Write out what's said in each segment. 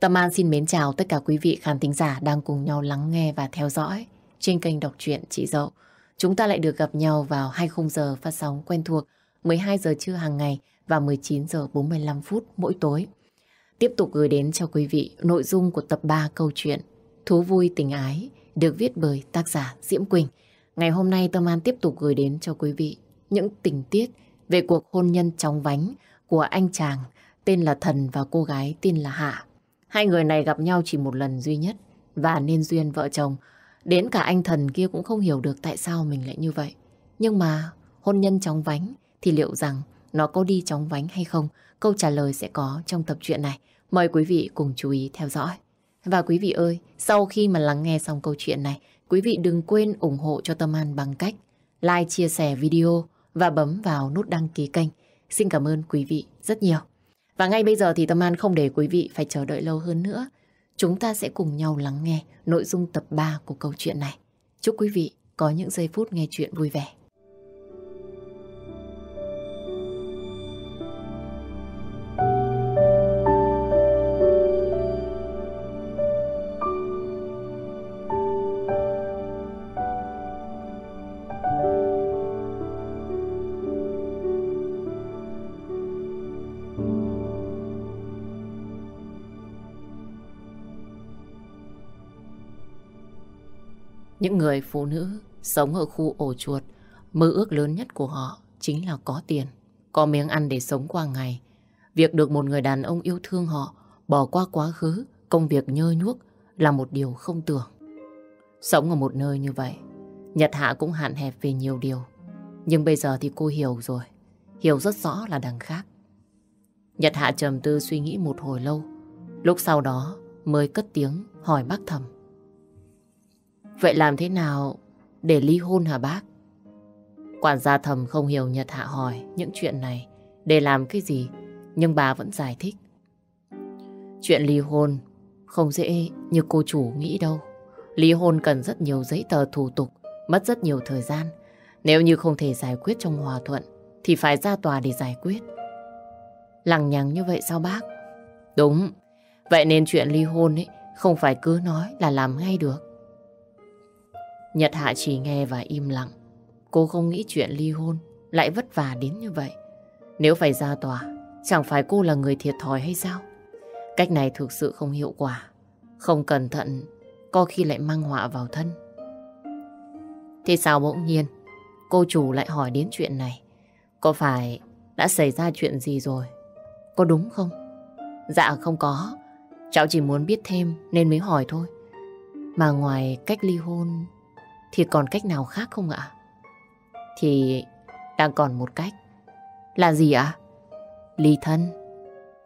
Tâm An xin mến chào tất cả quý vị khán thính giả đang cùng nhau lắng nghe và theo dõi trên kênh đọc truyện Chị Dậu. Chúng ta lại được gặp nhau vào 20 giờ phát sóng quen thuộc 12 giờ trưa hàng ngày và 19 giờ 45 phút mỗi tối. Tiếp tục gửi đến cho quý vị nội dung của tập 3 câu chuyện Thú vui tình ái được viết bởi tác giả Diễm Quỳnh. Ngày hôm nay Tâm An tiếp tục gửi đến cho quý vị những tình tiết về cuộc hôn nhân chóng vánh của anh chàng tên là Thần và cô gái tên là Hạ. Hai người này gặp nhau chỉ một lần duy nhất và nên duyên vợ chồng. Đến cả anh Thần kia cũng không hiểu được tại sao mình lại như vậy. Nhưng mà hôn nhân chóng vánh thì liệu rằng nó có đi chóng vánh hay không? Câu trả lời sẽ có trong tập truyện này. Mời quý vị cùng chú ý theo dõi. Và quý vị ơi, sau khi mà lắng nghe xong câu chuyện này, quý vị đừng quên ủng hộ cho Tâm An bằng cách like, chia sẻ video và bấm vào nút đăng ký kênh. Xin cảm ơn quý vị rất nhiều. Và ngay bây giờ thì Tâm An không để quý vị phải chờ đợi lâu hơn nữa. Chúng ta sẽ cùng nhau lắng nghe nội dung tập 3 của câu chuyện này. Chúc quý vị có những giây phút nghe chuyện vui vẻ. Những người phụ nữ sống ở khu ổ chuột, mơ ước lớn nhất của họ chính là có tiền, có miếng ăn để sống qua ngày. Việc được một người đàn ông yêu thương họ, bỏ qua quá khứ, công việc nhơ nhuốc là một điều không tưởng. Sống ở một nơi như vậy, Nhật Hạ cũng hạn hẹp về nhiều điều. Nhưng bây giờ thì cô hiểu rồi, hiểu rất rõ là đằng khác. Nhật Hạ trầm tư suy nghĩ một hồi lâu, lúc sau đó mới cất tiếng hỏi bác thầm. Vậy làm thế nào để ly hôn hả bác? Quản gia thầm không hiểu Nhật Hạ hỏi những chuyện này để làm cái gì, nhưng bà vẫn giải thích. Chuyện ly hôn không dễ như cô chủ nghĩ đâu. Ly hôn cần rất nhiều giấy tờ thủ tục, mất rất nhiều thời gian. Nếu như không thể giải quyết trong hòa thuận, thì phải ra tòa để giải quyết. Lằng nhằng như vậy sao bác? Đúng, vậy nên chuyện ly hôn ấy không phải cứ nói là làm ngay được. Nhật Hạ chỉ nghe và im lặng. Cô không nghĩ chuyện ly hôn lại vất vả đến như vậy. Nếu phải ra tòa, chẳng phải cô là người thiệt thòi hay sao? Cách này thực sự không hiệu quả. Không cẩn thận, có khi lại mang họa vào thân. Thế sao bỗng nhiên, cô chủ lại hỏi đến chuyện này? Có phải đã xảy ra chuyện gì rồi? Có đúng không? Dạ không có. Cháu chỉ muốn biết thêm nên mới hỏi thôi. Mà ngoài cách ly hôn thì còn cách nào khác không ạ? Thì đang còn một cách. Là gì ạ? Ly thân.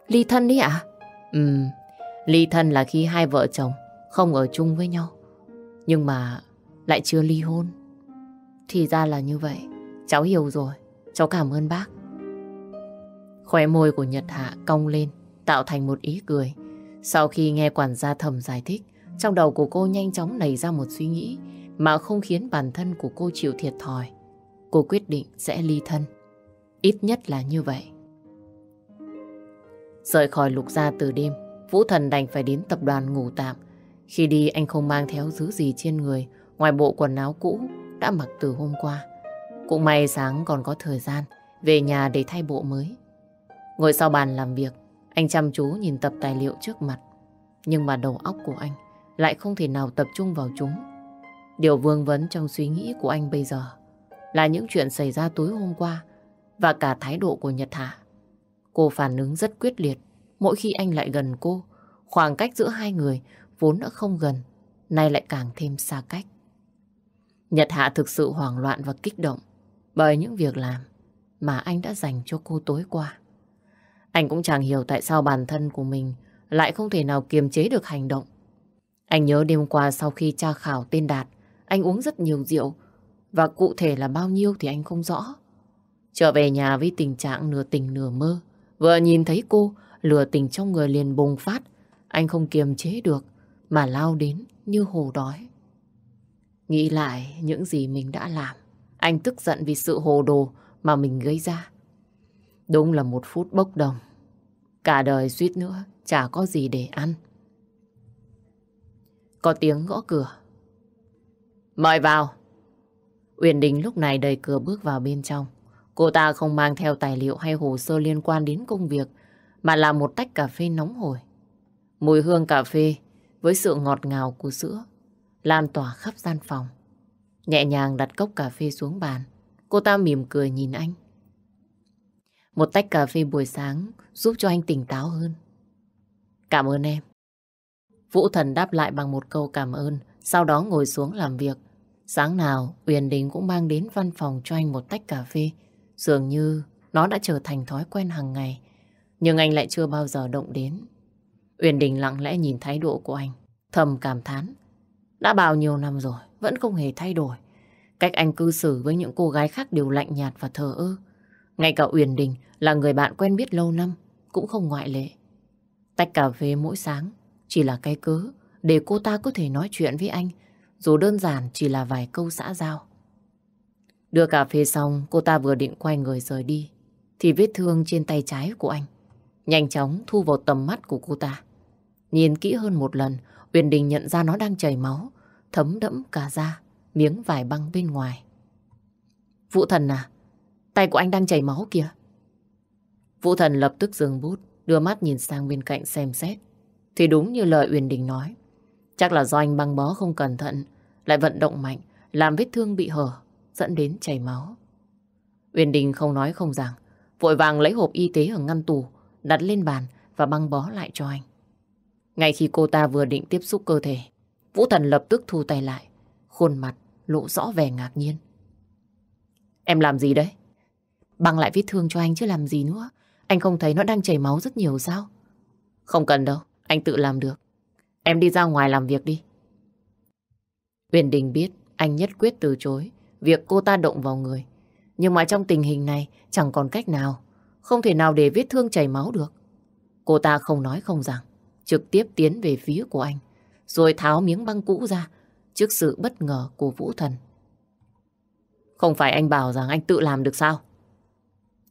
Ly thân đấy ạ? Ừ, ly thân là khi hai vợ chồng không ở chung với nhau. Nhưng mà lại chưa ly hôn. Thì ra là như vậy. Cháu hiểu rồi. Cháu cảm ơn bác. Khóe môi của Nhật Hạ cong lên, tạo thành một ý cười. Sau khi nghe quản gia thầm giải thích, trong đầu của cô nhanh chóng nảy ra một suy nghĩ mà không khiến bản thân của cô chịu thiệt thòi. Cô quyết định sẽ ly thân. Ít nhất là như vậy. Rời khỏi lục gia từ đêm, Vũ Thần đành phải đến tập đoàn ngủ tạm. Khi đi anh không mang theo thứ gì trên người ngoài bộ quần áo cũ đã mặc từ hôm qua. Cũng may sáng còn có thời gian về nhà để thay bộ mới. Ngồi sau bàn làm việc, anh chăm chú nhìn tập tài liệu trước mặt. Nhưng mà đầu óc của anh lại không thể nào tập trung vào chúng. Điều vương vấn trong suy nghĩ của anh bây giờ là những chuyện xảy ra tối hôm qua và cả thái độ của Nhật Hà. Cô phản ứng rất quyết liệt mỗi khi anh lại gần cô. Khoảng cách giữa hai người vốn đã không gần, nay lại càng thêm xa cách. Nhật Hạ thực sự hoảng loạn và kích động bởi những việc làm mà anh đã dành cho cô tối qua. Anh cũng chẳng hiểu tại sao bản thân của mình lại không thể nào kiềm chế được hành động. Anh nhớ đêm qua sau khi tra khảo tên Đạt anh uống rất nhiều rượu và cụ thể là bao nhiêu thì anh không rõ. Trở về nhà với tình trạng nửa tình nửa mơ. Vừa nhìn thấy cô, lửa tình trong người liền bùng phát. Anh không kiềm chế được mà lao đến như hồ đói. Nghĩ lại những gì mình đã làm. Anh tức giận vì sự hồ đồ mà mình gây ra. Đúng là một phút bốc đồng. Cả đời suýt nữa chả có gì để ăn. có tiếng gõ cửa. Mời vào. Uyển Đình lúc này đẩy cửa bước vào bên trong. Cô ta không mang theo tài liệu hay hồ sơ liên quan đến công việc, mà là một tách cà phê nóng hổi. Mùi hương cà phê với sự ngọt ngào của sữa lan tỏa khắp gian phòng. Nhẹ nhàng đặt cốc cà phê xuống bàn, cô ta mỉm cười nhìn anh. Một tách cà phê buổi sáng giúp cho anh tỉnh táo hơn. Cảm ơn em. Vũ Thần đáp lại bằng một câu cảm ơn, sau đó ngồi xuống làm việc. Sáng nào, Uyển Đình cũng mang đến văn phòng cho anh một tách cà phê. Dường như nó đã trở thành thói quen hàng ngày. Nhưng anh lại chưa bao giờ động đến. Uyển Đình lặng lẽ nhìn thái độ của anh, thầm cảm thán. Đã bao nhiêu năm rồi, vẫn không hề thay đổi. Cách anh cư xử với những cô gái khác đều lạnh nhạt và thờ ơ. Ngay cả Uyển Đình là người bạn quen biết lâu năm, cũng không ngoại lệ. Tách cà phê mỗi sáng chỉ là cái cớ để cô ta có thể nói chuyện với anh, dù đơn giản chỉ là vài câu xã giao. Đưa cà phê xong, cô ta vừa định quay người rời đi, thì vết thương trên tay trái của anh nhanh chóng thu vào tầm mắt của cô ta. Nhìn kỹ hơn một lần, Uyển Đình nhận ra nó đang chảy máu, thấm đẫm cả da, miếng vải băng bên ngoài. Vũ Thần à, tay của anh đang chảy máu kìa. Vũ Thần lập tức dừng bút, đưa mắt nhìn sang bên cạnh xem xét. Thì đúng như lời Uyển Đình nói. Chắc là do anh băng bó không cẩn thận, lại vận động mạnh, làm vết thương bị hở, dẫn đến chảy máu. Uyên Đình không nói không rằng, vội vàng lấy hộp y tế ở ngăn tủ, đặt lên bàn và băng bó lại cho anh. Ngay khi cô ta vừa định tiếp xúc cơ thể, Vũ Thần lập tức thu tay lại, khuôn mặt lộ rõ vẻ ngạc nhiên. Em làm gì đấy? Băng lại vết thương cho anh chứ làm gì nữa. Anh không thấy nó đang chảy máu rất nhiều sao? Không cần đâu, anh tự làm được. Em đi ra ngoài làm việc đi. Huyền Đình biết anh nhất quyết từ chối việc cô ta động vào người. Nhưng mà trong tình hình này chẳng còn cách nào. Không thể nào để vết thương chảy máu được. Cô ta không nói không rằng. Trực tiếp tiến về phía của anh. Rồi tháo miếng băng cũ ra trước sự bất ngờ của Vũ Thần. Không phải anh bảo rằng anh tự làm được sao?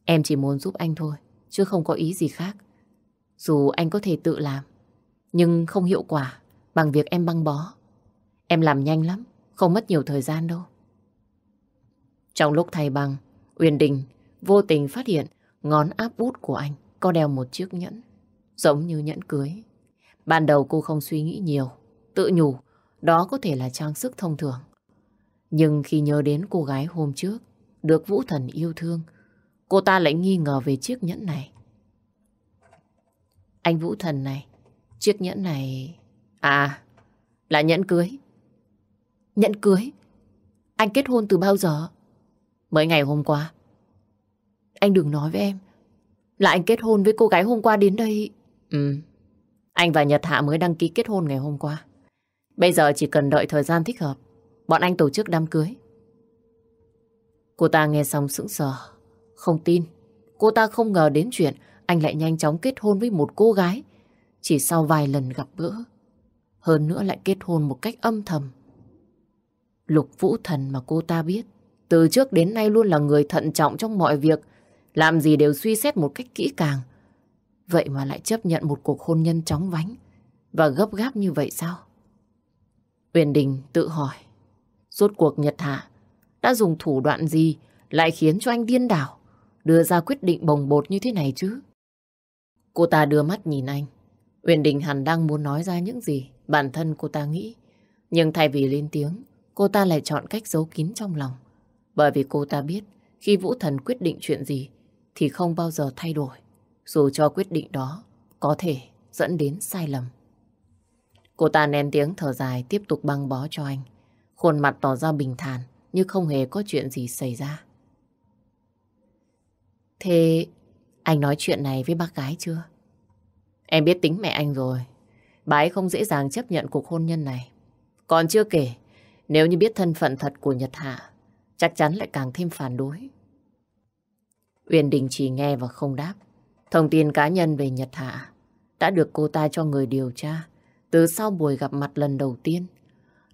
Em chỉ muốn giúp anh thôi, chứ không có ý gì khác. Dù anh có thể tự làm, nhưng không hiệu quả bằng việc em băng bó. Em làm nhanh lắm, không mất nhiều thời gian đâu. Trong lúc thay băng, Uyên Đình vô tình phát hiện ngón áp út của anh có đeo một chiếc nhẫn, giống như nhẫn cưới. Ban đầu cô không suy nghĩ nhiều, tự nhủ đó có thể là trang sức thông thường. Nhưng khi nhớ đến cô gái hôm trước được Vũ Thần yêu thương, cô ta lại nghi ngờ về chiếc nhẫn này. Anh Vũ Thần này, chiếc nhẫn này... À, là nhẫn cưới. Nhẫn cưới? Anh kết hôn từ bao giờ? Mới ngày hôm qua. Anh đừng nói với em là anh kết hôn với cô gái hôm qua đến đây. Ừ, anh và Nhật Hạ mới đăng ký kết hôn ngày hôm qua. Bây giờ chỉ cần đợi thời gian thích hợp, bọn anh tổ chức đám cưới. Cô ta nghe xong sững sờ, không tin. Cô ta không ngờ đến chuyện anh lại nhanh chóng kết hôn với một cô gái chỉ sau vài lần gặp gỡ. Hơn nữa lại kết hôn một cách âm thầm. Lục Vũ Thần mà cô ta biết, từ trước đến nay luôn là người thận trọng trong mọi việc, làm gì đều suy xét một cách kỹ càng. Vậy mà lại chấp nhận một cuộc hôn nhân chóng vánh và gấp gáp như vậy sao? Uyển Đình tự hỏi, rốt cuộc Nhật Hạ đã dùng thủ đoạn gì lại khiến cho anh điên đảo, đưa ra quyết định bồng bột như thế này chứ? Cô ta đưa mắt nhìn anh. Uyển Đình hẳn đang muốn nói ra những gì bản thân cô ta nghĩ. Nhưng thay vì lên tiếng, cô ta lại chọn cách giấu kín trong lòng. Bởi vì cô ta biết khi Vũ Thần quyết định chuyện gì thì không bao giờ thay đổi. Dù cho quyết định đó có thể dẫn đến sai lầm. Cô ta nén tiếng thở dài tiếp tục băng bó cho anh. Khuôn mặt tỏ ra bình thản như không hề có chuyện gì xảy ra. Thế anh nói chuyện này với bác gái chưa? Em biết tính mẹ anh rồi. Bà ấy không dễ dàng chấp nhận cuộc hôn nhân này. Còn chưa kể, nếu như biết thân phận thật của Nhật Hạ, chắc chắn lại càng thêm phản đối. Uyên Đình chỉ nghe và không đáp. Thông tin cá nhân về Nhật Hạ đã được cô ta cho người điều tra từ sau buổi gặp mặt lần đầu tiên.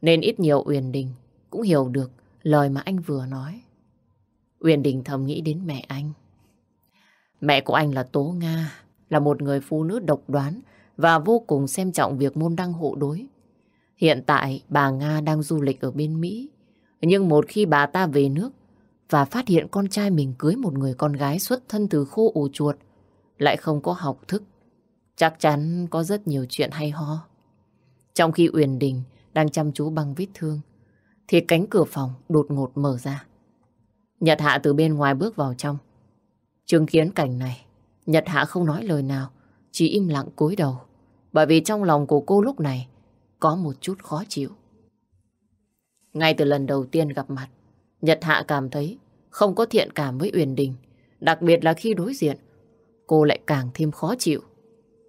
Nên ít nhiều Uyển Đình cũng hiểu được lời mà anh vừa nói. Uyển Đình thầm nghĩ đến mẹ anh. Mẹ của anh là Tố Nga, là một người phụ nữ độc đoán và vô cùng xem trọng việc môn đăng hộ đối. Hiện tại bà Nga đang du lịch ở bên Mỹ. Nhưng một khi bà ta về nước và phát hiện con trai mình cưới một người con gái xuất thân từ khu ổ chuột, lại không có học thức, chắc chắn có rất nhiều chuyện hay ho. Trong khi Uyển Đình đang chăm chú băng vết thương, thì cánh cửa phòng đột ngột mở ra. Nhật Hạ từ bên ngoài bước vào trong. Chứng kiến cảnh này, Nhật Hạ không nói lời nào, chỉ im lặng cúi đầu. Bởi vì trong lòng của cô lúc này có một chút khó chịu. Ngay từ lần đầu tiên gặp mặt, Nhật Hạ cảm thấy không có thiện cảm với Uyển Đình. Đặc biệt là khi đối diện, cô lại càng thêm khó chịu.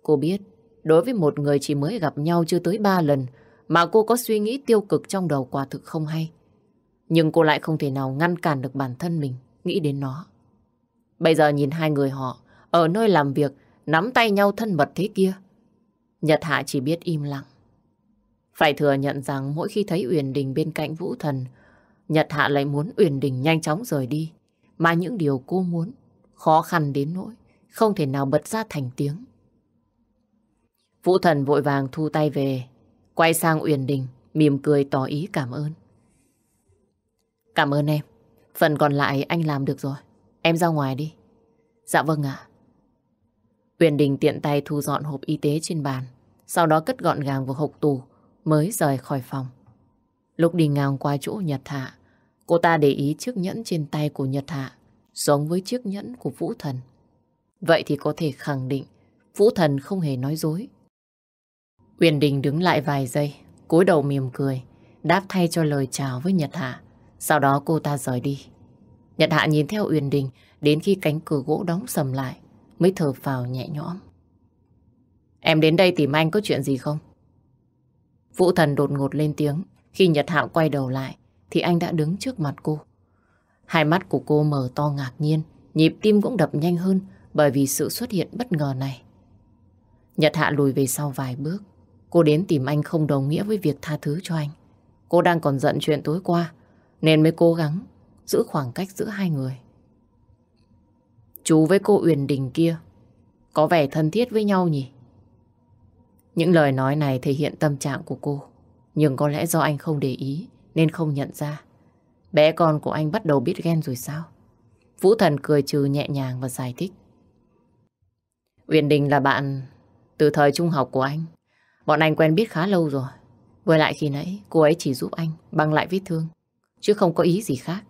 Cô biết, đối với một người chỉ mới gặp nhau chưa tới ba lần mà cô có suy nghĩ tiêu cực trong đầu quả thực không hay. Nhưng cô lại không thể nào ngăn cản được bản thân mình nghĩ đến nó. Bây giờ nhìn hai người họ ở nơi làm việc nắm tay nhau thân mật thế kia. Nhật Hạ chỉ biết im lặng. Phải thừa nhận rằng mỗi khi thấy Uyển Đình bên cạnh Vũ Thần, Nhật Hạ lại muốn Uyển Đình nhanh chóng rời đi. Mà những điều cô muốn, khó khăn đến nỗi, không thể nào bật ra thành tiếng. Vũ Thần vội vàng thu tay về, quay sang Uyển Đình, mỉm cười tỏ ý cảm ơn. Cảm ơn em. Phần còn lại anh làm được rồi. Em ra ngoài đi. Dạ vâng ạ. Uyển Đình tiện tay thu dọn hộp y tế trên bàn, sau đó cất gọn gàng vào hộp tủ, mới rời khỏi phòng. Lúc đi ngang qua chỗ Nhật Hạ, cô ta để ý chiếc nhẫn trên tay của Nhật Hạ giống với chiếc nhẫn của Vũ Thần. Vậy thì có thể khẳng định Vũ Thần không hề nói dối. Uyển Đình đứng lại vài giây, cúi đầu mỉm cười, đáp thay cho lời chào với Nhật Hạ. Sau đó cô ta rời đi. Nhật Hạ nhìn theo Uyển Đình đến khi cánh cửa gỗ đóng sầm lại mới thở phào nhẹ nhõm. Em đến đây tìm anh có chuyện gì không? Vũ Thần đột ngột lên tiếng. Khi Nhật Hạo quay đầu lại thì anh đã đứng trước mặt cô. Hai mắt của cô mở to ngạc nhiên, nhịp tim cũng đập nhanh hơn bởi vì sự xuất hiện bất ngờ này. Nhật Hạ lùi về sau vài bước. Cô đến tìm anh không đồng nghĩa với việc tha thứ cho anh. Cô đang còn giận chuyện tối qua nên mới cố gắng giữ khoảng cách giữa hai người. Chú với cô Uyển Đình kia có vẻ thân thiết với nhau nhỉ? Những lời nói này thể hiện tâm trạng của cô. Nhưng có lẽ do anh không để ý nên không nhận ra. Bé con của anh bắt đầu biết ghen rồi sao? Vũ Thần cười trừ nhẹ nhàng và giải thích. Uyển Đình là bạn từ thời trung học của anh. Bọn anh quen biết khá lâu rồi. Với lại khi nãy cô ấy chỉ giúp anh băng lại vết thương. Chứ không có ý gì khác.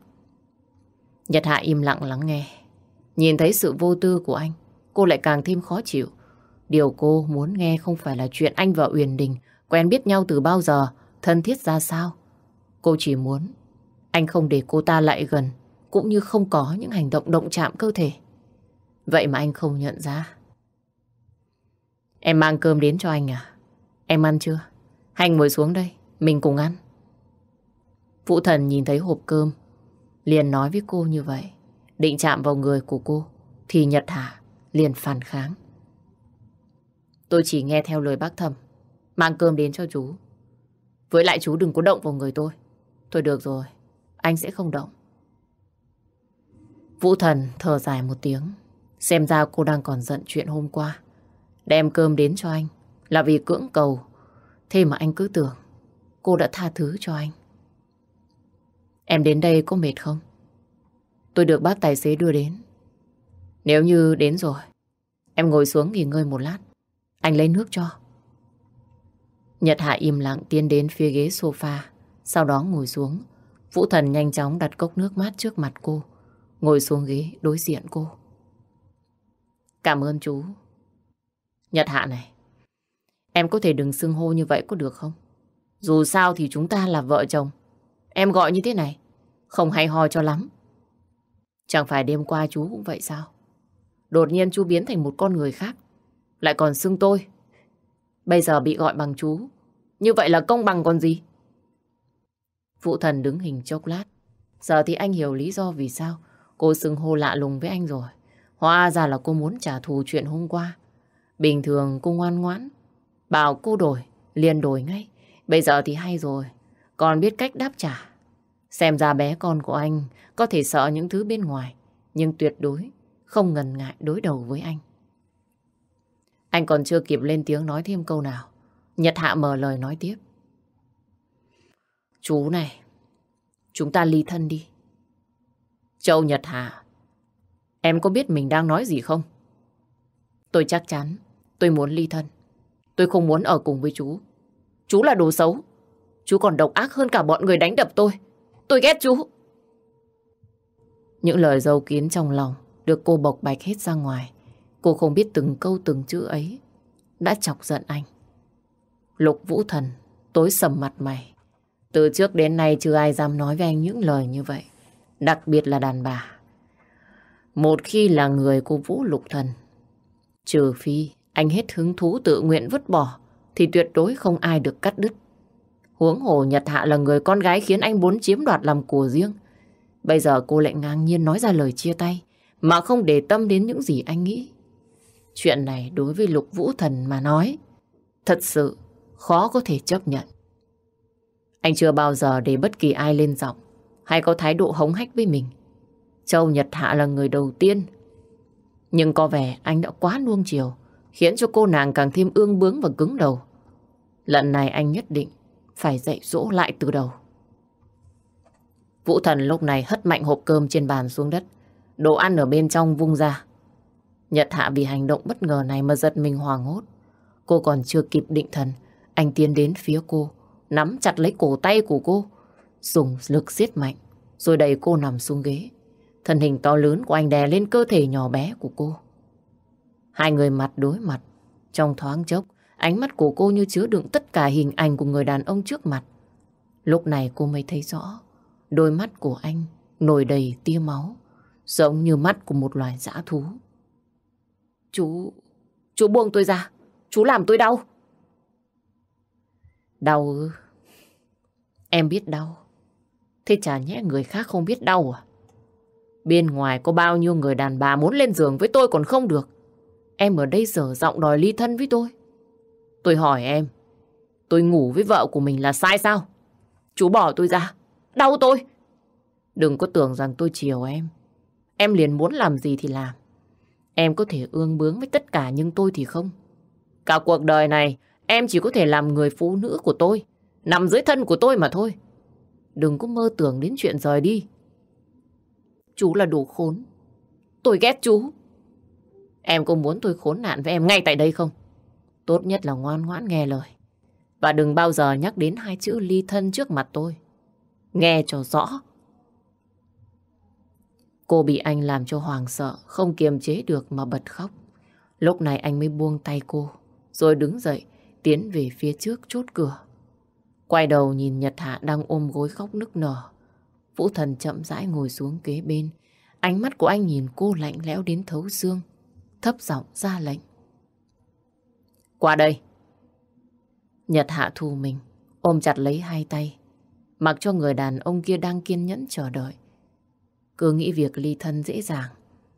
Nhật Hạ im lặng lắng nghe. Nhìn thấy sự vô tư của anh, cô lại càng thêm khó chịu. Điều cô muốn nghe không phải là chuyện anh và Uyển Đình quen biết nhau từ bao giờ, thân thiết ra sao. Cô chỉ muốn anh không để cô ta lại gần, cũng như không có những hành động động chạm cơ thể. Vậy mà anh không nhận ra. Em mang cơm đến cho anh à? Em ăn chưa? Hành ngồi xuống đây, mình cùng ăn. Phụ thần nhìn thấy hộp cơm, liền nói với cô như vậy. Định chạm vào người của cô, thì Nhật Hà liền phản kháng. Tôi chỉ nghe theo lời bác thầm, mang cơm đến cho chú. Với lại chú đừng có động vào người tôi. Thôi được rồi, anh sẽ không động. Vũ Thần thở dài một tiếng. Xem ra cô đang còn giận chuyện hôm qua. Đem cơm đến cho anh là vì cưỡng cầu. Thế mà anh cứ tưởng cô đã tha thứ cho anh. Em đến đây có mệt không? Tôi được bác tài xế đưa đến. Nếu như đến rồi, em ngồi xuống nghỉ ngơi một lát. Anh lấy nước cho. Nhật Hạ im lặng tiến đến phía ghế sofa, sau đó ngồi xuống. Vũ Thần nhanh chóng đặt cốc nước mát trước mặt cô, ngồi xuống ghế đối diện cô. Cảm ơn chú. Nhật Hạ này, em có thể đừng xưng hô như vậy có được không? Dù sao thì chúng ta là vợ chồng. Em gọi như thế này, không hay ho cho lắm. Chẳng phải đêm qua chú cũng vậy sao? Đột nhiên chú biến thành một con người khác. Lại còn xưng tôi. Bây giờ bị gọi bằng chú. Như vậy là công bằng còn gì? Phụ thần đứng hình chốc lát. Giờ thì anh hiểu lý do vì sao cô xưng hô lạ lùng với anh rồi. Hóa ra là cô muốn trả thù chuyện hôm qua. Bình thường cô ngoan ngoãn. Bảo cô đổi, liền đổi ngay. Bây giờ thì hay rồi. Còn biết cách đáp trả. Xem ra bé con của anh có thể sợ những thứ bên ngoài, nhưng tuyệt đối không ngần ngại đối đầu với anh. Anh còn chưa kịp lên tiếng nói thêm câu nào. Nhật Hạ mở lời nói tiếp. Chú này, chúng ta ly thân đi. Châu Nhật Hạ, em có biết mình đang nói gì không? Tôi chắc chắn, tôi muốn ly thân. Tôi không muốn ở cùng với chú. Chú là đồ xấu. Chú còn độc ác hơn cả bọn người đánh đập tôi. Tôi ghét chú. Những lời dâu kiến trong lòng được cô bộc bạch hết ra ngoài. Cô không biết từng câu từng chữ ấy đã chọc giận anh. Lục Vũ Thần tối sầm mặt mày. Từ trước đến nay chưa ai dám nói với anh những lời như vậy. Đặc biệt là đàn bà. Một khi là người của Vũ Lục Thần, trừ phi anh hết hứng thú tự nguyện vứt bỏ, thì tuyệt đối không ai được cắt đứt. Huống hồ Nhật Hạ là người con gái khiến anh muốn chiếm đoạt làm của riêng. Bây giờ cô lại ngang nhiên nói ra lời chia tay, mà không để tâm đến những gì anh nghĩ. Chuyện này đối với Lục Vũ Thần mà nói, thật sự khó có thể chấp nhận. Anh chưa bao giờ để bất kỳ ai lên giọng hay có thái độ hống hách với mình. Châu Nhật Hạ là người đầu tiên. Nhưng có vẻ anh đã quá nuông chiều, khiến cho cô nàng càng thêm ương bướng và cứng đầu. Lần này anh nhất định phải dạy dỗ lại từ đầu. Vũ Thần lúc này hất mạnh hộp cơm trên bàn xuống đất. Đồ ăn ở bên trong vung ra. Nhật Hạ vì hành động bất ngờ này mà giật mình hoàng hốt. Cô còn chưa kịp định thần, anh tiến đến phía cô, nắm chặt lấy cổ tay của cô, dùng lực siết mạnh, rồi đẩy cô nằm xuống ghế. Thân hình to lớn của anh đè lên cơ thể nhỏ bé của cô. Hai người mặt đối mặt, trong thoáng chốc, ánh mắt của cô như chứa đựng tất cả hình ảnh của người đàn ông trước mặt. Lúc này cô mới thấy rõ, đôi mắt của anh nổi đầy tia máu, giống như mắt của một loài dã thú. Chú, chú buông tôi ra, chú làm tôi đau. Đau ư? Em biết đau. Thế chả nhẽ người khác không biết đau à? Bên ngoài có bao nhiêu người đàn bà muốn lên giường với tôi còn không được. Em ở đây sở giọng đòi ly thân với tôi. Tôi hỏi em, tôi ngủ với vợ của mình là sai sao? Chú bỏ tôi ra, đau tôi. Đừng có tưởng rằng tôi chiều em. Em liền muốn làm gì thì làm. Em có thể ương bướng với tất cả nhưng tôi thì không. Cả cuộc đời này em chỉ có thể làm người phụ nữ của tôi, nằm dưới thân của tôi mà thôi. Đừng có mơ tưởng đến chuyện rời đi. Chú là đồ khốn. Tôi ghét chú. Em có muốn tôi khốn nạn với em ngay tại đây không? Tốt nhất là ngoan ngoãn nghe lời. Và đừng bao giờ nhắc đến hai chữ ly thân trước mặt tôi. Nghe cho rõ. Cô bị anh làm cho hoàng sợ, không kiềm chế được mà bật khóc. Lúc này anh mới buông tay cô, rồi đứng dậy, tiến về phía trước chốt cửa. Quay đầu nhìn Nhật Hạ đang ôm gối khóc nức nở. Vũ Thần chậm rãi ngồi xuống kế bên. Ánh mắt của anh nhìn cô lạnh lẽo đến thấu xương. Thấp giọng ra lệnh. Qua đây. Nhật Hạ thù mình, ôm chặt lấy hai tay. Mặc cho người đàn ông kia đang kiên nhẫn chờ đợi. Cứ nghĩ việc ly thân dễ dàng,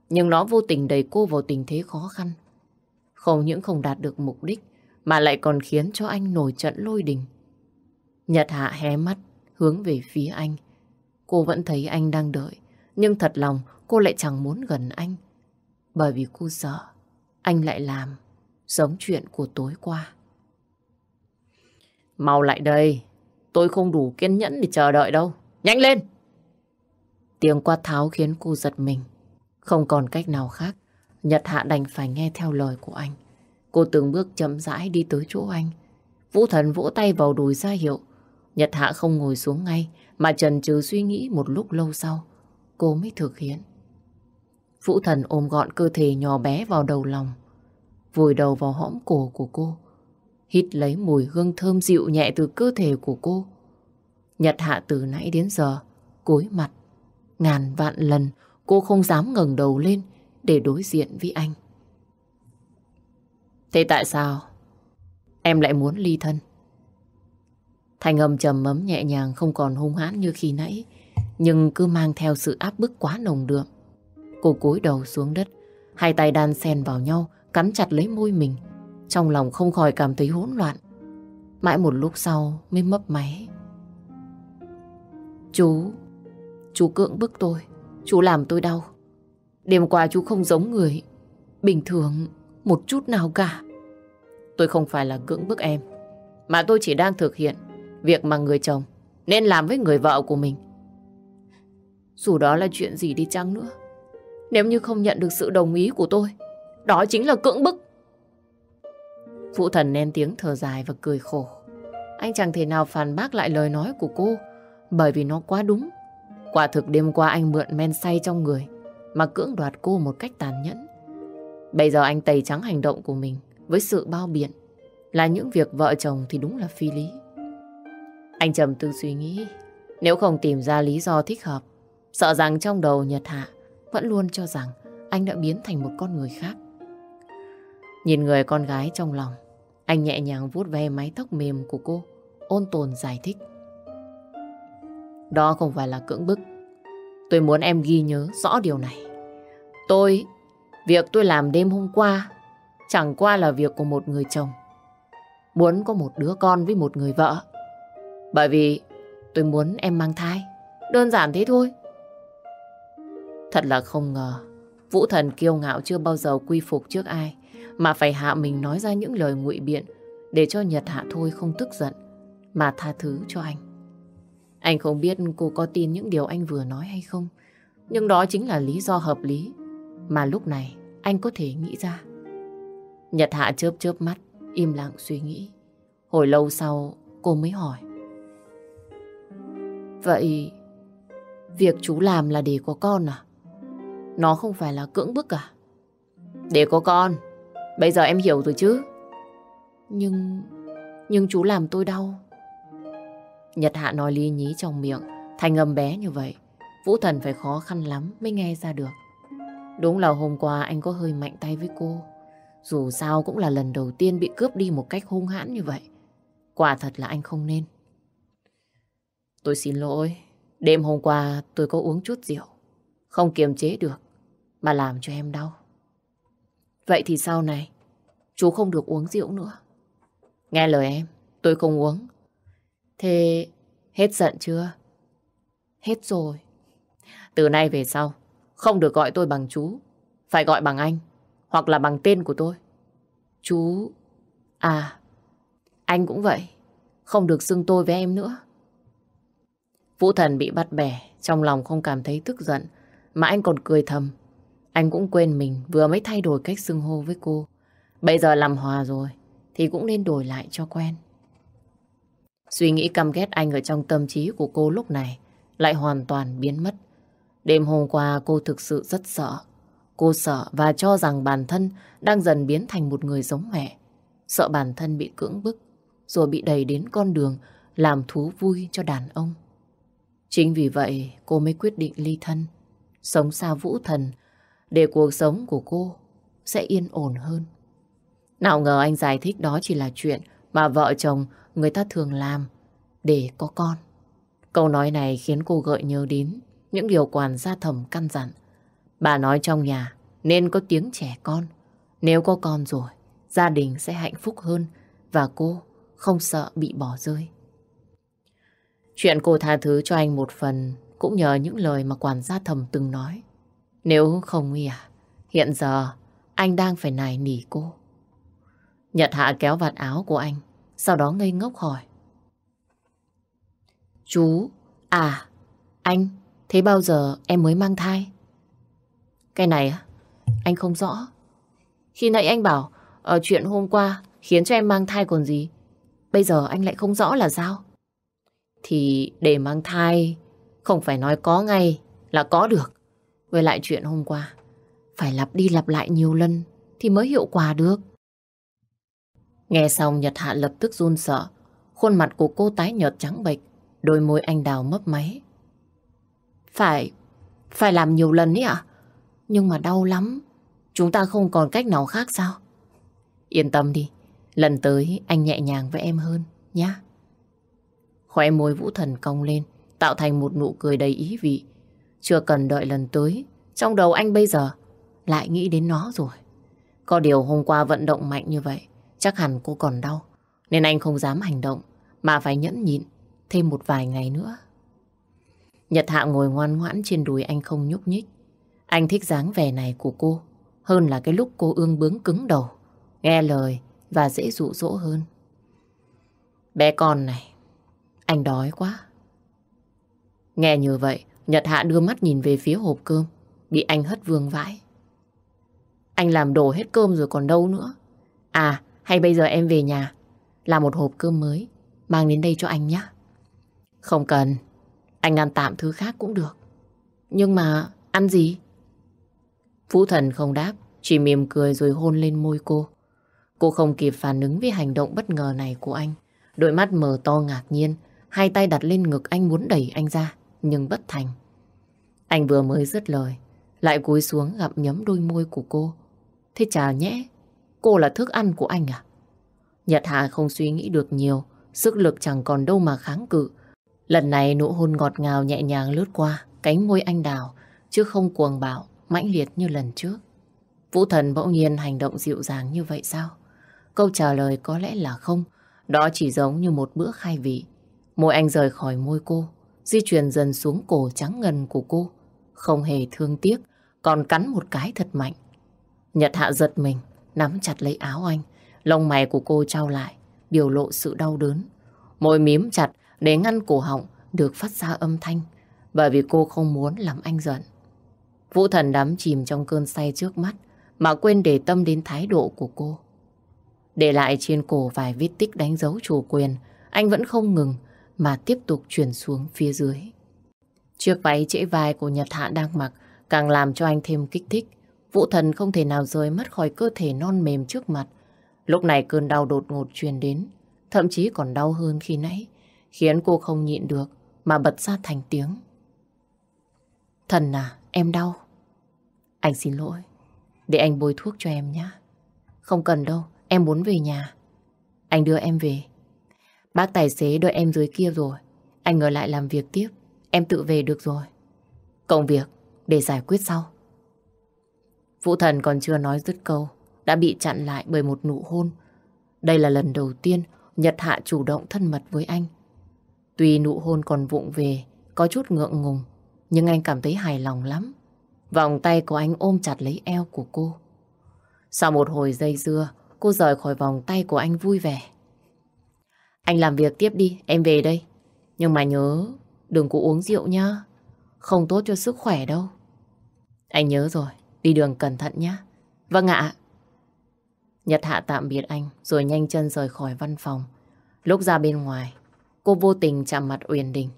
nhưng nó vô tình đẩy cô vào tình thế khó khăn. Không những không đạt được mục đích, mà lại còn khiến cho anh nổi trận lôi đình. Nhật Hạ hé mắt, hướng về phía anh. Cô vẫn thấy anh đang đợi, nhưng thật lòng cô lại chẳng muốn gần anh. Bởi vì cô sợ anh lại làm giống chuyện của tối qua. Mau lại đây, tôi không đủ kiên nhẫn để chờ đợi đâu. Nhanh lên! Tiếng quát tháo khiến cô giật mình. Không còn cách nào khác, Nhật Hạ đành phải nghe theo lời của anh. Cô từng bước chậm rãi đi tới chỗ anh. Vũ Thần vỗ tay vào đùi ra hiệu. Nhật Hạ không ngồi xuống ngay, mà trần trừ suy nghĩ một lúc lâu sau. Cô mới thực hiện. Vũ Thần ôm gọn cơ thể nhỏ bé vào đầu lòng, vùi đầu vào hõm cổ của cô, hít lấy mùi hương thơm dịu nhẹ từ cơ thể của cô. Nhật Hạ từ nãy đến giờ, cúi mặt, ngàn vạn lần cô không dám ngẩng đầu lên để đối diện với anh. Thế tại sao em lại muốn ly thân? Thành âm trầm mấm nhẹ nhàng không còn hung hãn như khi nãy, nhưng cứ mang theo sự áp bức quá nồng đượm. Cô cúi đầu xuống đất, hai tay đan xen vào nhau, cắn chặt lấy môi mình. Trong lòng không khỏi cảm thấy hỗn loạn. Mãi một lúc sau mới mấp máy. Chú, chú cưỡng bức tôi, chú làm tôi đau. Đêm qua chú không giống người, bình thường một chút nào cả. Tôi không phải là cưỡng bức em, mà tôi chỉ đang thực hiện việc mà người chồng nên làm với người vợ của mình. Dù đó là chuyện gì đi chăng nữa, nếu như không nhận được sự đồng ý của tôi, đó chính là cưỡng bức. Phụ thần nên tiếng thở dài và cười khổ. Anh chẳng thể nào phản bác lại lời nói của cô, bởi vì nó quá đúng. Quả thực đêm qua anh mượn men say trong người, mà cưỡng đoạt cô một cách tàn nhẫn. Bây giờ anh tẩy trắng hành động của mình với sự bao biện là những việc vợ chồng thì đúng là phi lý. Anh trầm tư suy nghĩ, nếu không tìm ra lý do thích hợp, sợ rằng trong đầu Nhật Hạ vẫn luôn cho rằng anh đã biến thành một con người khác. Nhìn người con gái trong lòng, anh nhẹ nhàng vuốt ve mái tóc mềm của cô, ôn tồn giải thích. Đó không phải là cưỡng bức. Tôi muốn em ghi nhớ rõ điều này. Tôi, việc tôi làm đêm hôm qua, chẳng qua là việc của một người chồng. Muốn có một đứa con với một người vợ. Bởi vì tôi muốn em mang thai. Đơn giản thế thôi. Thật là không ngờ, Vũ Thần kiêu ngạo chưa bao giờ quy phục trước ai, mà phải hạ mình nói ra những lời ngụy biện để cho Nhật Hạ thôi không tức giận, mà tha thứ cho anh. Anh không biết cô có tin những điều anh vừa nói hay không, nhưng đó chính là lý do hợp lý mà lúc này anh có thể nghĩ ra. Nhật Hạ chớp chớp mắt, im lặng suy nghĩ. Hồi lâu sau, cô mới hỏi. Vậy, việc chú làm là để có con à? Nó không phải là cưỡng bức à? Để có con, bây giờ em hiểu rồi chứ? Nhưng, nhưng chú làm tôi đau. Nhật Hạ nói lý nhí trong miệng, thành âm bé như vậy. Vũ Thần phải khó khăn lắm mới nghe ra được. Đúng là hôm qua anh có hơi mạnh tay với cô. Dù sao cũng là lần đầu tiên bị cướp đi một cách hung hãn như vậy. Quả thật là anh không nên. Tôi xin lỗi. Đêm hôm qua tôi có uống chút rượu. Không kiềm chế được. Mà làm cho em đau. Vậy thì sau này chú không được uống rượu nữa. Nghe lời em, tôi không uống. Thế hết giận chưa? Hết rồi. Từ nay về sau, không được gọi tôi bằng chú. Phải gọi bằng anh, hoặc là bằng tên của tôi. Chú... À, anh cũng vậy. Không được xưng tôi với em nữa. Vũ Thần bị bắt bẻ, trong lòng không cảm thấy tức giận, mà anh còn cười thầm. Anh cũng quên mình vừa mới thay đổi cách xưng hô với cô. Bây giờ làm hòa rồi, thì cũng nên đổi lại cho quen. Suy nghĩ căm ghét anh ở trong tâm trí của cô lúc này lại hoàn toàn biến mất. Đêm hôm qua cô thực sự rất sợ. Cô sợ và cho rằng bản thân đang dần biến thành một người giống mẹ. Sợ bản thân bị cưỡng bức, rồi bị đẩy đến con đường làm thú vui cho đàn ông. Chính vì vậy cô mới quyết định ly thân, sống xa vũ thần, để cuộc sống của cô sẽ yên ổn hơn. Nào ngờ anh giải thích đó chỉ là chuyện mà vợ chồng người ta thường làm để có con. Câu nói này khiến cô gợi nhớ đến những điều quản gia thầm căn dặn. Bà nói trong nhà nên có tiếng trẻ con. Nếu có con rồi, gia đình sẽ hạnh phúc hơn và cô không sợ bị bỏ rơi. Chuyện cô tha thứ cho anh một phần cũng nhờ những lời mà quản gia thầm từng nói. Nếu không nguy à, hiện giờ anh đang phải nài nỉ cô. Nhật Hạ kéo vạt áo của anh, sau đó ngây ngốc hỏi. Chú, à, anh, thế bao giờ em mới mang thai? Cái này á, anh không rõ. Khi nãy anh bảo ở chuyện hôm qua khiến cho em mang thai còn gì. Bây giờ anh lại không rõ là sao? Thì để mang thai không phải nói có ngay là có được. Với lại chuyện hôm qua, phải lặp đi lặp lại nhiều lần thì mới hiệu quả được. Nghe xong Nhật Hạ lập tức run sợ. Khuôn mặt của cô tái nhợt trắng bệch, đôi môi anh đào mấp máy. Phải, phải làm nhiều lần ấy ạ? Nhưng mà đau lắm. Chúng ta không còn cách nào khác sao? Yên tâm đi, lần tới anh nhẹ nhàng với em hơn, nhá. Khóe môi vũ thần cong lên, tạo thành một nụ cười đầy ý vị. Chưa cần đợi lần tới, trong đầu anh bây giờ lại nghĩ đến nó rồi. Có điều hôm qua vận động mạnh như vậy, chắc hẳn cô còn đau. Nên anh không dám hành động, mà phải nhẫn nhịn thêm một vài ngày nữa. Nhật Hạ ngồi ngoan ngoãn trên đùi anh không nhúc nhích. Anh thích dáng vẻ này của cô, hơn là cái lúc cô ương bướng cứng đầu, nghe lời và dễ dụ dỗ hơn. Bé con này, anh đói quá. Nghe như vậy, Nhật Hạ đưa mắt nhìn về phía hộp cơm, bị anh hất vương vãi. Anh làm đổ hết cơm rồi còn đâu nữa. À, hay bây giờ em về nhà, làm một hộp cơm mới, mang đến đây cho anh nhé. Không cần, anh ăn tạm thứ khác cũng được. Nhưng mà, ăn gì? Phú Thần không đáp, chỉ mỉm cười rồi hôn lên môi cô. Cô không kịp phản ứng với hành động bất ngờ này của anh. Đôi mắt mở to ngạc nhiên, hai tay đặt lên ngực anh muốn đẩy anh ra, nhưng bất thành. Anh vừa mới dứt lời, lại cúi xuống gặp nhấm đôi môi của cô. Thế chà nhẽ, cô là thức ăn của anh à? Nhật Hạ không suy nghĩ được nhiều, sức lực chẳng còn đâu mà kháng cự. Lần này nụ hôn ngọt ngào nhẹ nhàng lướt qua cánh môi anh đào, chứ không cuồng bạo, mãnh liệt như lần trước. Vũ Thần bỗng nhiên hành động dịu dàng như vậy sao? Câu trả lời có lẽ là không. Đó chỉ giống như một bữa khai vị. Môi anh rời khỏi môi cô, di chuyển dần xuống cổ trắng ngần của cô. Không hề thương tiếc, còn cắn một cái thật mạnh. Nhật hạ giật mình, nắm chặt lấy áo anh. Lông mày của cô trao lại, biểu lộ sự đau đớn. Môi mím chặt để ngăn cổ họng được phát ra âm thanh, bởi vì cô không muốn làm anh giận. Vũ thần đắm chìm trong cơn say trước mắt, mà quên để tâm đến thái độ của cô. Để lại trên cổ vài vết tích đánh dấu chủ quyền, anh vẫn không ngừng mà tiếp tục chuyển xuống phía dưới. Chiếc váy trễ vai của Nhật Hạ đang mặc càng làm cho anh thêm kích thích. Vũ thần không thể nào rời mất khỏi cơ thể non mềm trước mặt. Lúc này cơn đau đột ngột truyền đến, thậm chí còn đau hơn khi nãy, khiến cô không nhịn được mà bật ra thành tiếng. Thần à, em đau. Anh xin lỗi, để anh bôi thuốc cho em nhé. Không cần đâu, em muốn về nhà. Anh đưa em về. Bác tài xế đợi em dưới kia rồi. Anh ở lại làm việc tiếp. Em tự về được rồi. Công việc để giải quyết sau. Vũ thần còn chưa nói dứt câu. Đã bị chặn lại bởi một nụ hôn. Đây là lần đầu tiên Nhật Hạ chủ động thân mật với anh. Tuy nụ hôn còn vụng về, có chút ngượng ngùng, nhưng anh cảm thấy hài lòng lắm. Vòng tay của anh ôm chặt lấy eo của cô. Sau một hồi dây dưa, cô rời khỏi vòng tay của anh vui vẻ. Anh làm việc tiếp đi, em về đây. Nhưng mà nhớ, đừng có uống rượu nhá. Không tốt cho sức khỏe đâu. Anh nhớ rồi, đi đường cẩn thận nhé. Vâng ạ. Nhật Hạ tạm biệt anh, rồi nhanh chân rời khỏi văn phòng. Lúc ra bên ngoài, cô vô tình chạm mặt Uyển Đình.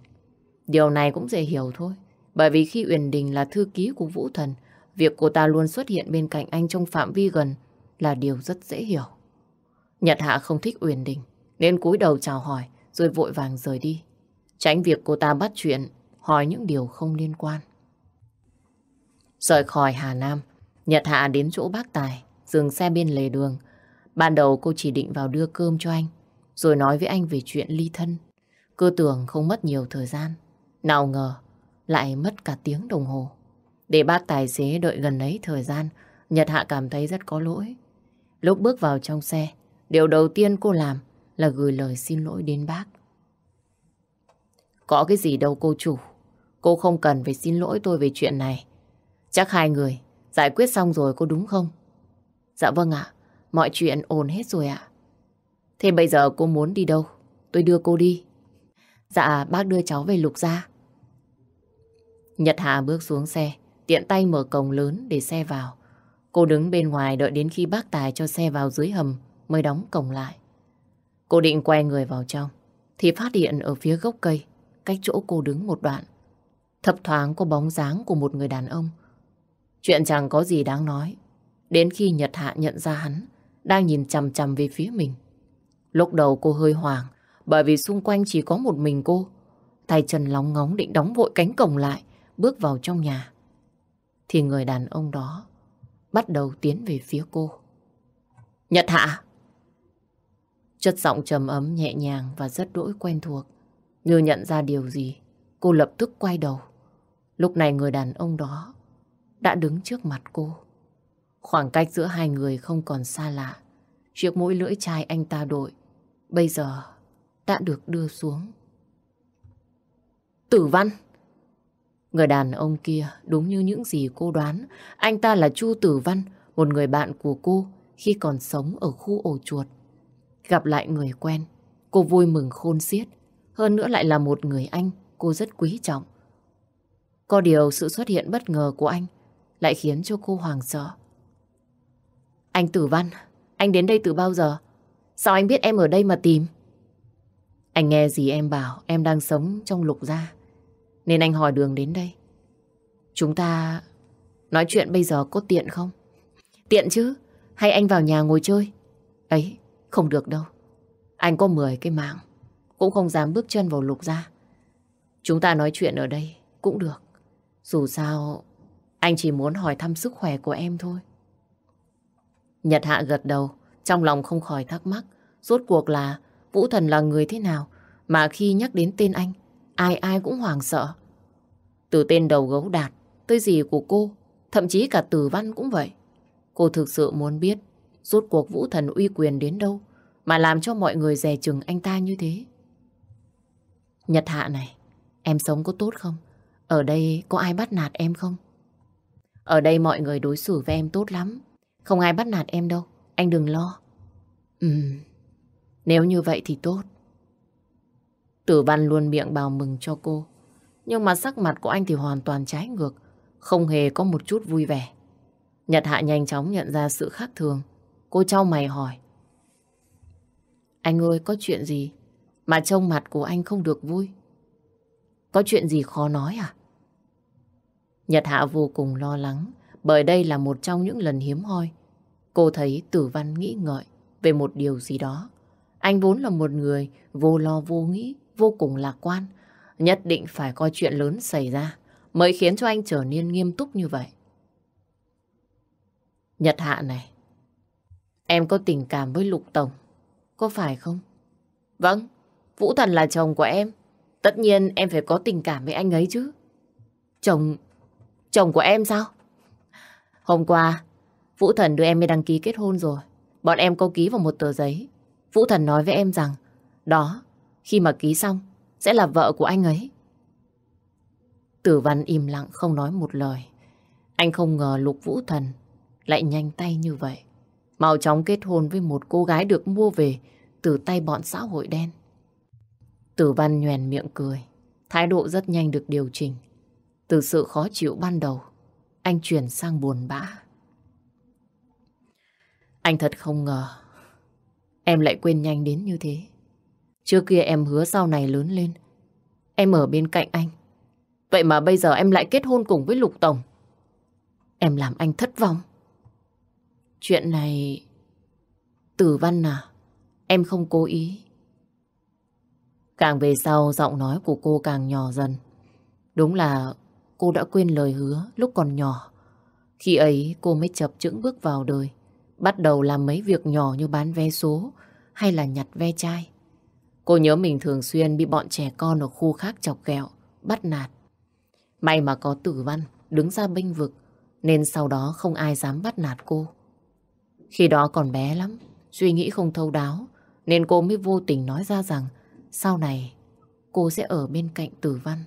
Điều này cũng dễ hiểu thôi. Bởi vì khi Uyển Đình là thư ký của Vũ Thần, việc cô ta luôn xuất hiện bên cạnh anh trong phạm vi gần là điều rất dễ hiểu. Nhật Hạ không thích Uyển Đình, nên cúi đầu chào hỏi rồi vội vàng rời đi. Tránh việc cô ta bắt chuyện, hỏi những điều không liên quan. Rời khỏi Hà Nam, Nhật Hạ đến chỗ bác Tài, dừng xe bên lề đường. Ban đầu cô chỉ định vào đưa cơm cho anh, rồi nói với anh về chuyện ly thân. Cơ tưởng không mất nhiều thời gian. Nào ngờ, lại mất cả tiếng đồng hồ. Để bác tài xế đợi gần ấy thời gian, Nhật Hạ cảm thấy rất có lỗi. Lúc bước vào trong xe, điều đầu tiên cô làm là gửi lời xin lỗi đến bác. Có cái gì đâu cô chủ. Cô không cần phải xin lỗi tôi về chuyện này. Chắc hai người giải quyết xong rồi cô đúng không? Dạ vâng ạ. Mọi chuyện ổn hết rồi ạ. Thế bây giờ cô muốn đi đâu? Tôi đưa cô đi. Dạ bác đưa cháu về lục gia. Nhật hà bước xuống xe, tiện tay mở cổng lớn để xe vào. Cô đứng bên ngoài đợi đến khi bác Tài cho xe vào dưới hầm mới đóng cổng lại. Cô định quay người vào trong, thì phát hiện ở phía gốc cây, cách chỗ cô đứng một đoạn. Thập thoáng có bóng dáng của một người đàn ông. Chuyện chẳng có gì đáng nói. Đến khi Nhật Hạ nhận ra hắn, đang nhìn chằm chằm về phía mình. Lúc đầu cô hơi hoảng, bởi vì xung quanh chỉ có một mình cô. Tay chân lóng ngóng định đóng vội cánh cổng lại, bước vào trong nhà. Thì người đàn ông đó bắt đầu tiến về phía cô. Nhật Hạ! Chất giọng trầm ấm nhẹ nhàng và rất đỗi quen thuộc. Như nhận ra điều gì, cô lập tức quay đầu. Lúc này người đàn ông đó đã đứng trước mặt cô. Khoảng cách giữa hai người không còn xa lạ. Chiếc mũi lưỡi chai anh ta đội bây giờ đã được đưa xuống. Tử Văn! Người đàn ông kia đúng như những gì cô đoán. Anh ta là Chu Tử Văn, một người bạn của cô khi còn sống ở khu ổ chuột. Gặp lại người quen, cô vui mừng khôn xiết. Hơn nữa lại là một người anh cô rất quý trọng. Có điều sự xuất hiện bất ngờ của anh lại khiến cho cô hoàng sợ. Anh Tử Văn, anh đến đây từ bao giờ? Sao anh biết em ở đây mà tìm? Anh nghe gì em bảo em đang sống trong lục gia. Nên anh hỏi đường đến đây. Chúng ta nói chuyện bây giờ có tiện không? Tiện chứ. Hay anh vào nhà ngồi chơi? Ấy, không được đâu. Anh có 10 cái mạng. Cũng không dám bước chân vào lục gia. Chúng ta nói chuyện ở đây cũng được. Dù sao, anh chỉ muốn hỏi thăm sức khỏe của em thôi. Nhật Hạ gật đầu, trong lòng không khỏi thắc mắc. Rốt cuộc là Vũ Thần là người thế nào mà khi nhắc đến tên anh, ai ai cũng hoảng sợ. Từ tên đầu gấu đạt tới gì của cô, thậm chí cả tử văn cũng vậy. Cô thực sự muốn biết rốt cuộc Vũ Thần uy quyền đến đâu mà làm cho mọi người dè chừng anh ta như thế. Nhật Hạ này, em sống có tốt không? Ở đây có ai bắt nạt em không? Ở đây mọi người đối xử với em tốt lắm. Không ai bắt nạt em đâu. Anh đừng lo. Ừm, nếu như vậy thì tốt. Tử văn luôn miệng bào mừng cho cô. Nhưng mà sắc mặt của anh thì hoàn toàn trái ngược. Không hề có một chút vui vẻ. Nhật Hạ nhanh chóng nhận ra sự khác thường. Cô trao mày hỏi. Anh ơi, có chuyện gì mà trông mặt của anh không được vui? Có chuyện gì khó nói à? Nhật Hạ vô cùng lo lắng bởi đây là một trong những lần hiếm hoi. Cô thấy tử văn nghĩ ngợi về một điều gì đó. Anh vốn là một người vô lo vô nghĩ, vô cùng lạc quan. Nhất định phải coi chuyện lớn xảy ra mới khiến cho anh trở nên nghiêm túc như vậy. Nhật Hạ này, em có tình cảm với Lục Tổng, có phải không? Vâng, Vũ Thần là chồng của em. Tất nhiên em phải có tình cảm với anh ấy chứ. Chồng... Chồng của em sao? Hôm qua, Vũ Thần đưa em đi đăng ký kết hôn rồi. Bọn em có ký vào một tờ giấy. Vũ Thần nói với em rằng, đó, khi mà ký xong, sẽ là vợ của anh ấy. Tử Văn im lặng không nói một lời. Anh không ngờ Lục Vũ Thần lại nhanh tay như vậy. Mau chóng kết hôn với một cô gái được mua về từ tay bọn xã hội đen. Tử Văn nhoèn miệng cười. Thái độ rất nhanh được điều chỉnh. Từ sự khó chịu ban đầu, anh chuyển sang buồn bã. Anh thật không ngờ em lại quên nhanh đến như thế. Trước kia em hứa sau này lớn lên, em ở bên cạnh anh. Vậy mà bây giờ em lại kết hôn cùng với Lục Tổng. Em làm anh thất vọng. Chuyện này... Tử văn à, em không cố ý. Càng về sau, giọng nói của cô càng nhỏ dần. Đúng là cô đã quên lời hứa lúc còn nhỏ. Khi ấy cô mới chập chững bước vào đời. Bắt đầu làm mấy việc nhỏ như bán vé số hay là nhặt ve chai. Cô nhớ mình thường xuyên bị bọn trẻ con ở khu khác chọc ghẹo, bắt nạt. May mà có tử văn đứng ra bênh vực nên sau đó không ai dám bắt nạt cô. Khi đó còn bé lắm, suy nghĩ không thấu đáo nên cô mới vô tình nói ra rằng sau này cô sẽ ở bên cạnh tử văn.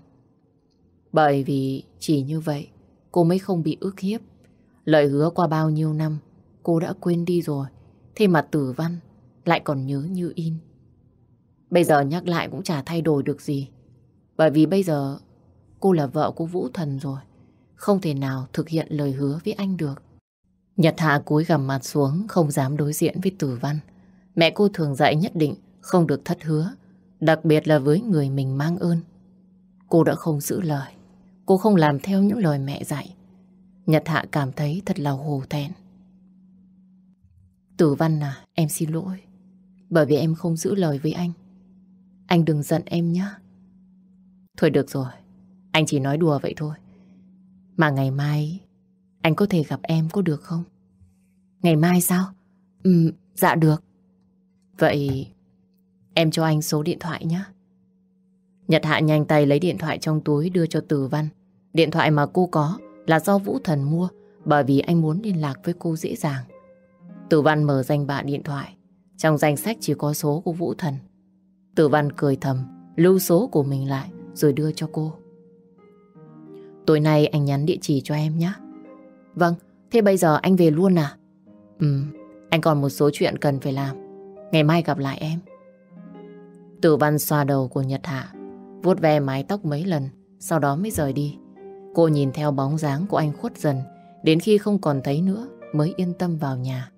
Bởi vì chỉ như vậy, cô mới không bị ức hiếp. Lời hứa qua bao nhiêu năm, cô đã quên đi rồi. Thế mà tử văn lại còn nhớ như in. Bây giờ nhắc lại cũng chả thay đổi được gì. Bởi vì bây giờ cô là vợ của Vũ Thần rồi. Không thể nào thực hiện lời hứa với anh được. Nhật Hạ cúi gằm mặt xuống, không dám đối diện với tử văn. Mẹ cô thường dạy nhất định không được thất hứa. Đặc biệt là với người mình mang ơn. Cô đã không giữ lời. Cô không làm theo những lời mẹ dạy. Nhật Hạ cảm thấy thật là hồ thẹn. Tử Văn à, em xin lỗi. Bởi vì em không giữ lời với anh. Anh đừng giận em nhé. Thôi được rồi, anh chỉ nói đùa vậy thôi. Mà ngày mai anh có thể gặp em có được không? Ngày mai sao? Ừ, dạ được. Vậy em cho anh số điện thoại nhé. Nhật Hạ nhanh tay lấy điện thoại trong túi đưa cho Tử Văn. Điện thoại mà cô có là do Vũ Thần mua bởi vì anh muốn liên lạc với cô dễ dàng. Tử Văn mở danh bạ điện thoại. Trong danh sách chỉ có số của Vũ Thần. Tử Văn cười thầm, lưu số của mình lại rồi đưa cho cô. Tối nay anh nhắn địa chỉ cho em nhé. Vâng, thế bây giờ anh về luôn à? Ừ, anh còn một số chuyện cần phải làm. Ngày mai gặp lại em. Tử Văn xoa đầu của Nhật Hạ, vuốt ve mái tóc mấy lần, sau đó mới rời đi. Cô nhìn theo bóng dáng của anh khuất dần, đến khi không còn thấy nữa mới yên tâm vào nhà.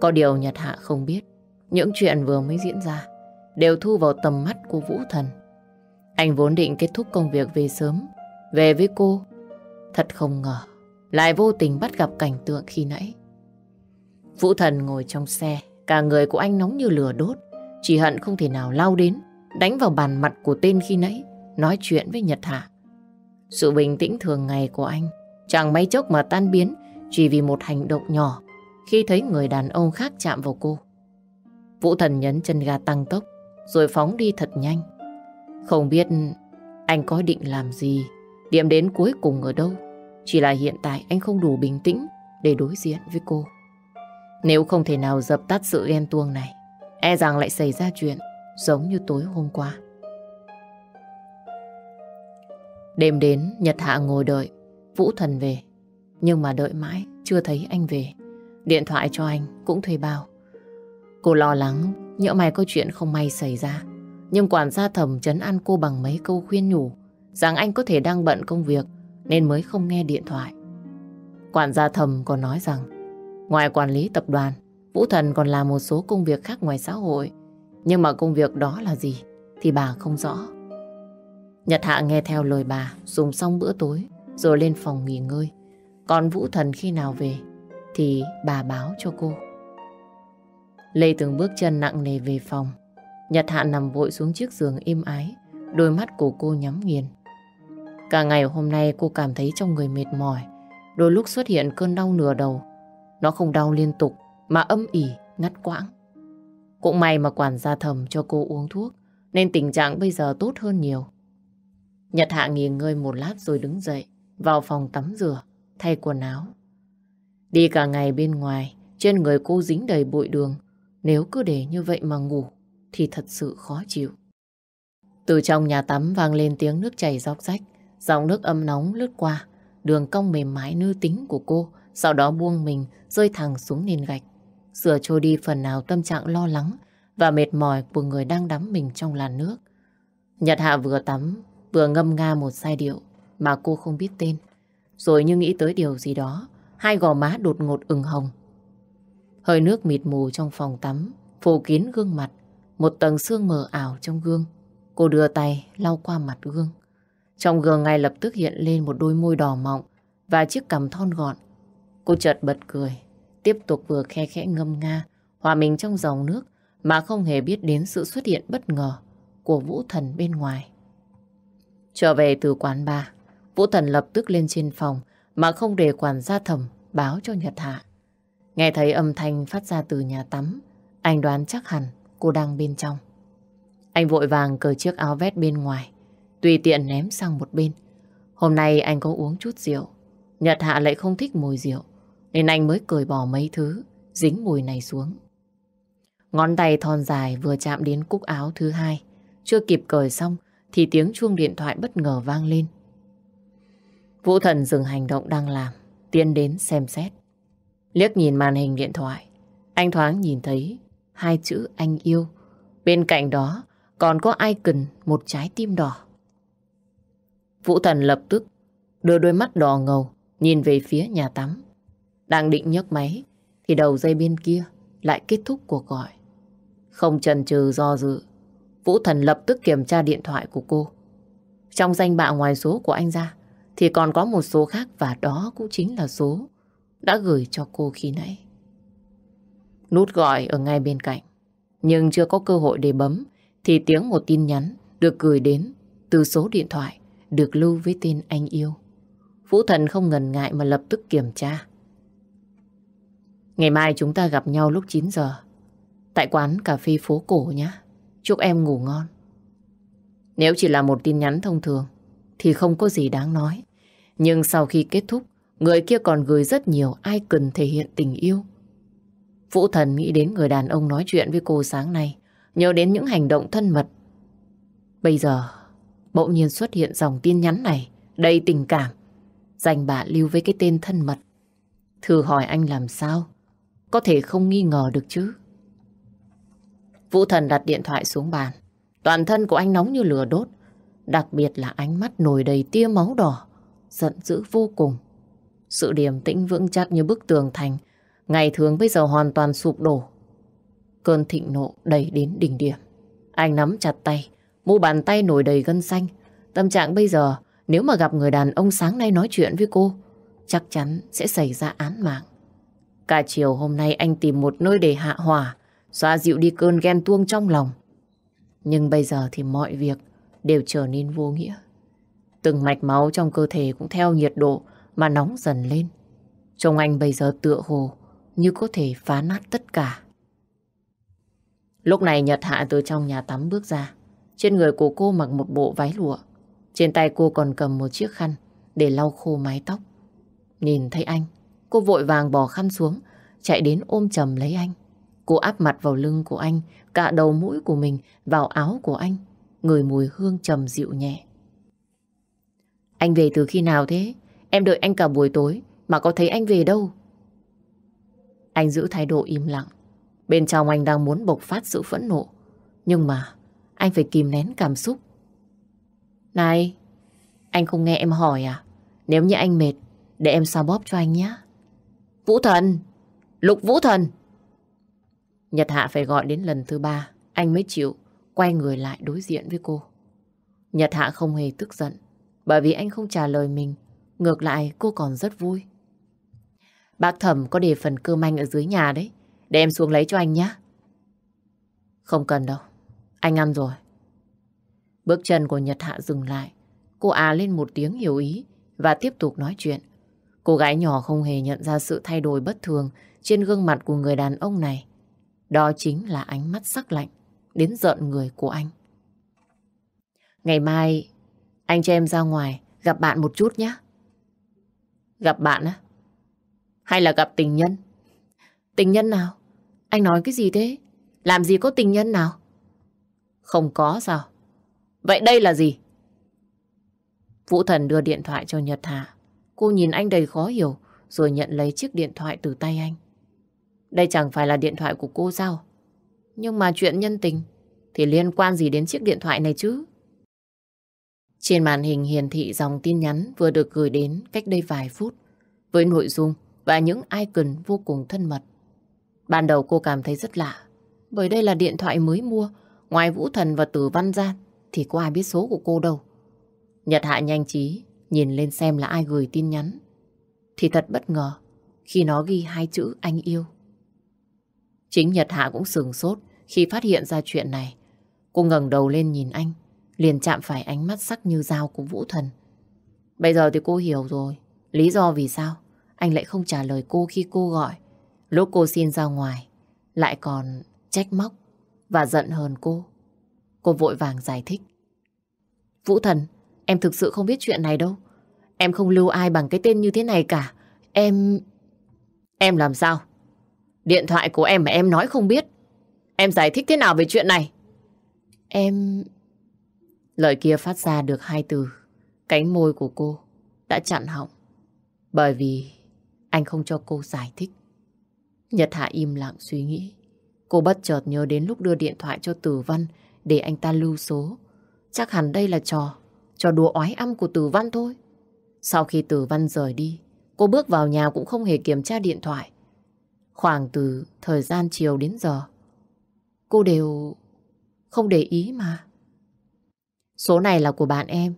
Có điều Nhật Hạ không biết, những chuyện vừa mới diễn ra đều thu vào tầm mắt của Vũ Thần. Anh vốn định kết thúc công việc về sớm, về với cô. Thật không ngờ, lại vô tình bắt gặp cảnh tượng khi nãy. Vũ Thần ngồi trong xe, cả người của anh nóng như lửa đốt, chỉ hận không thể nào lao đến, đánh vào bàn mặt của tên khi nãy, nói chuyện với Nhật Hạ. Sự bình tĩnh thường ngày của anh chẳng mấy chốc mà tan biến chỉ vì một hành động nhỏ khi thấy người đàn ông khác chạm vào cô. Vũ Thần nhấn chân ga tăng tốc rồi phóng đi thật nhanh. Không biết anh có định làm gì, điểm đến cuối cùng ở đâu. Chỉ là hiện tại anh không đủ bình tĩnh để đối diện với cô. Nếu không thể nào dập tắt sự ghen tuông này, e rằng lại xảy ra chuyện giống như tối hôm qua. Đêm đến, Nhật Hạ ngồi đợi, Vũ Thần về. Nhưng mà đợi mãi, chưa thấy anh về. Điện thoại cho anh cũng thuê bao. Cô lo lắng, nhỡ mày có chuyện không may xảy ra. Nhưng quản gia thầm chấn an cô bằng mấy câu khuyên nhủ rằng anh có thể đang bận công việc nên mới không nghe điện thoại. Quản gia thầm còn nói rằng ngoài quản lý tập đoàn, Vũ Thần còn làm một số công việc khác ngoài xã hội. Nhưng mà công việc đó là gì thì bà không rõ. Nhật Hạ nghe theo lời bà, dùng xong bữa tối, rồi lên phòng nghỉ ngơi. Còn Vũ Thần khi nào về, thì bà báo cho cô. Lê từng bước chân nặng nề về phòng. Nhật Hạ nằm vội xuống chiếc giường im ái, đôi mắt của cô nhắm nghiền. Cả ngày hôm nay cô cảm thấy trong người mệt mỏi, đôi lúc xuất hiện cơn đau nửa đầu. Nó không đau liên tục, mà âm ỉ, ngắt quãng. Cũng may mà quản gia thầm cho cô uống thuốc, nên tình trạng bây giờ tốt hơn nhiều. Nhật Hạ nghỉ ngơi một lát rồi đứng dậy, vào phòng tắm rửa, thay quần áo. Đi cả ngày bên ngoài, trên người cô dính đầy bụi đường. Nếu cứ để như vậy mà ngủ, thì thật sự khó chịu. Từ trong nhà tắm vang lên tiếng nước chảy róc rách, dòng nước âm nóng lướt qua, đường cong mềm mại nữ tính của cô, sau đó buông mình rơi thẳng xuống nền gạch. Sửa trôi đi phần nào tâm trạng lo lắng và mệt mỏi của người đang đắm mình trong làn nước. Nhật Hạ vừa tắm, vừa ngâm nga một giai điệu mà cô không biết tên. Rồi như nghĩ tới điều gì đó, hai gò má đột ngột ửng hồng. Hơi nước mịt mù trong phòng tắm, phủ kín gương mặt, một tầng sương mờ ảo trong gương. Cô đưa tay lau qua mặt gương. Trong gương ngay lập tức hiện lên một đôi môi đỏ mọng và chiếc cằm thon gọn. Cô chợt bật cười, tiếp tục vừa khe khẽ ngâm nga, hòa mình trong dòng nước mà không hề biết đến sự xuất hiện bất ngờ của vũ thần bên ngoài. Trở về từ quán bar, Vũ Thần lập tức lên trên phòng mà không để quản gia thẩm báo cho Nhật Hạ. Nghe thấy âm thanh phát ra từ nhà tắm, anh đoán chắc hẳn cô đang bên trong. Anh vội vàng cởi chiếc áo vest bên ngoài, tùy tiện ném sang một bên. Hôm nay anh có uống chút rượu, Nhật Hạ lại không thích mùi rượu, nên anh mới cởi bỏ mấy thứ, dính mùi này xuống. Ngón tay thon dài vừa chạm đến cúc áo thứ hai, chưa kịp cởi xong thì tiếng chuông điện thoại bất ngờ vang lên. Vũ Thần dừng hành động đang làm, tiến đến xem xét. Liếc nhìn màn hình điện thoại, anh thoáng nhìn thấy hai chữ anh yêu. Bên cạnh đó còn có ai cần một trái tim đỏ. Vũ Thần lập tức đưa đôi mắt đỏ ngầu nhìn về phía nhà tắm. Đang định nhấc máy thì đầu dây bên kia lại kết thúc cuộc gọi. Không chần chừ do dự, Vũ Thần lập tức kiểm tra điện thoại của cô. Trong danh bạ ngoài số của anh ra, thì còn có một số khác và đó cũng chính là số đã gửi cho cô khi nãy. Nút gọi ở ngay bên cạnh. Nhưng chưa có cơ hội để bấm, thì tiếng một tin nhắn được gửi đến từ số điện thoại được lưu với tên anh yêu. Vũ Thần không ngần ngại mà lập tức kiểm tra. Ngày mai chúng ta gặp nhau lúc 9 giờ, tại quán cà phê phố cổ nhé. Chúc em ngủ ngon. Nếu chỉ là một tin nhắn thông thường thì không có gì đáng nói. Nhưng sau khi kết thúc, người kia còn gửi rất nhiều ai cần thể hiện tình yêu. Vũ Thần nghĩ đến người đàn ông nói chuyện với cô sáng nay, nhớ đến những hành động thân mật. Bây giờ, bỗng nhiên xuất hiện dòng tin nhắn này, đầy tình cảm, dành bà lưu với cái tên thân mật. Thử hỏi anh làm sao? Có thể không nghi ngờ được chứ? Vũ Thần đặt điện thoại xuống bàn. Toàn thân của anh nóng như lửa đốt. Đặc biệt là ánh mắt nổi đầy tia máu đỏ. giận dữ vô cùng. Sự điềm tĩnh vững chắc như bức tường thành, ngày thường bây giờ hoàn toàn sụp đổ. Cơn thịnh nộ đầy đến đỉnh điểm. Anh nắm chặt tay, mu bàn tay nổi đầy gân xanh. Tâm trạng bây giờ, nếu mà gặp người đàn ông sáng nay nói chuyện với cô, chắc chắn sẽ xảy ra án mạng. Cả chiều hôm nay anh tìm một nơi để hạ hỏa, xoa dịu đi cơn ghen tuông trong lòng. Nhưng bây giờ thì mọi việc đều trở nên vô nghĩa. Từng mạch máu trong cơ thể cũng theo nhiệt độ mà nóng dần lên. Trông anh bây giờ tựa hồ như có thể phá nát tất cả. Lúc này Nhật Hạ từ trong nhà tắm bước ra. Trên người của cô mặc một bộ váy lụa. Trên tay cô còn cầm một chiếc khăn để lau khô mái tóc. Nhìn thấy anh, cô vội vàng bỏ khăn xuống, chạy đến ôm chầm lấy anh. Cô áp mặt vào lưng của anh, cả đầu mũi của mình vào áo của anh, người mùi hương trầm dịu nhẹ. Anh về từ khi nào thế? Em đợi anh cả buổi tối mà có thấy anh về đâu. Anh giữ thái độ im lặng. Bên trong anh đang muốn bộc phát sự phẫn nộ. Nhưng mà anh phải kìm nén cảm xúc. Này, anh không nghe em hỏi à? Nếu như anh mệt, để em xoa bóp cho anh nhé. Vũ Thần! Lục Vũ Thần! Nhật Hạ phải gọi đến lần thứ ba, anh mới chịu quay người lại đối diện với cô. Nhật Hạ không hề tức giận, bởi vì anh không trả lời mình. Ngược lại, cô còn rất vui. Bác Thẩm có để phần cơm anh ở dưới nhà đấy. Để em xuống lấy cho anh nhé. Không cần đâu. Anh ăn rồi. Bước chân của Nhật Hạ dừng lại. Cô à lên một tiếng hiểu ý và tiếp tục nói chuyện. Cô gái nhỏ không hề nhận ra sự thay đổi bất thường trên gương mặt của người đàn ông này. Đó chính là ánh mắt sắc lạnh đến giận người của anh. Ngày mai, anh cho em ra ngoài gặp bạn một chút nhé. Gặp bạn á? Hay là gặp tình nhân? Tình nhân nào? Anh nói cái gì thế? Làm gì có tình nhân nào? Không có sao? Vậy đây là gì? Vũ Thần đưa điện thoại cho Nhật Hà. Cô nhìn anh đầy khó hiểu, rồi nhận lấy chiếc điện thoại từ tay anh. Đây chẳng phải là điện thoại của cô sao? Nhưng mà chuyện nhân tình thì liên quan gì đến chiếc điện thoại này chứ? Trên màn hình hiển thị dòng tin nhắn vừa được gửi đến cách đây vài phút, với nội dung và những icon vô cùng thân mật. Ban đầu cô cảm thấy rất lạ, bởi đây là điện thoại mới mua, ngoài Vũ Thần và Tử Văn ra thì có ai biết số của cô đâu. Nhật Hạ nhanh trí nhìn lên xem là ai gửi tin nhắn thì thật bất ngờ khi nó ghi hai chữ anh yêu. Chính Nhật Hạ cũng sừng sốt khi phát hiện ra chuyện này. Cô ngẩng đầu lên nhìn anh liền chạm phải ánh mắt sắc như dao của Vũ Thần. Bây giờ thì cô hiểu rồi, lý do vì sao anh lại không trả lời cô khi cô gọi. Lúc cô xin ra ngoài, lại còn trách móc và giận hơn cô. Cô vội vàng giải thích. Vũ Thần, em thực sự không biết chuyện này đâu. Em không lưu ai bằng cái tên như thế này cả. Em... Em làm sao? Điện thoại của em mà em nói không biết. Em giải thích thế nào về chuyện này? Em... Lời kia phát ra được hai từ. Cánh môi của cô đã chặn họng. Bởi vì anh không cho cô giải thích. Nhật Hạ im lặng suy nghĩ. Cô bất chợt nhớ đến lúc đưa điện thoại cho Tử Văn để anh ta lưu số. Chắc hẳn đây là trò, trò đùa oái âm của Tử Văn thôi. Sau khi Tử Văn rời đi, cô bước vào nhà cũng không hề kiểm tra điện thoại. Khoảng từ thời gian chiều đến giờ, cô đều không để ý mà. Số này là của bạn em,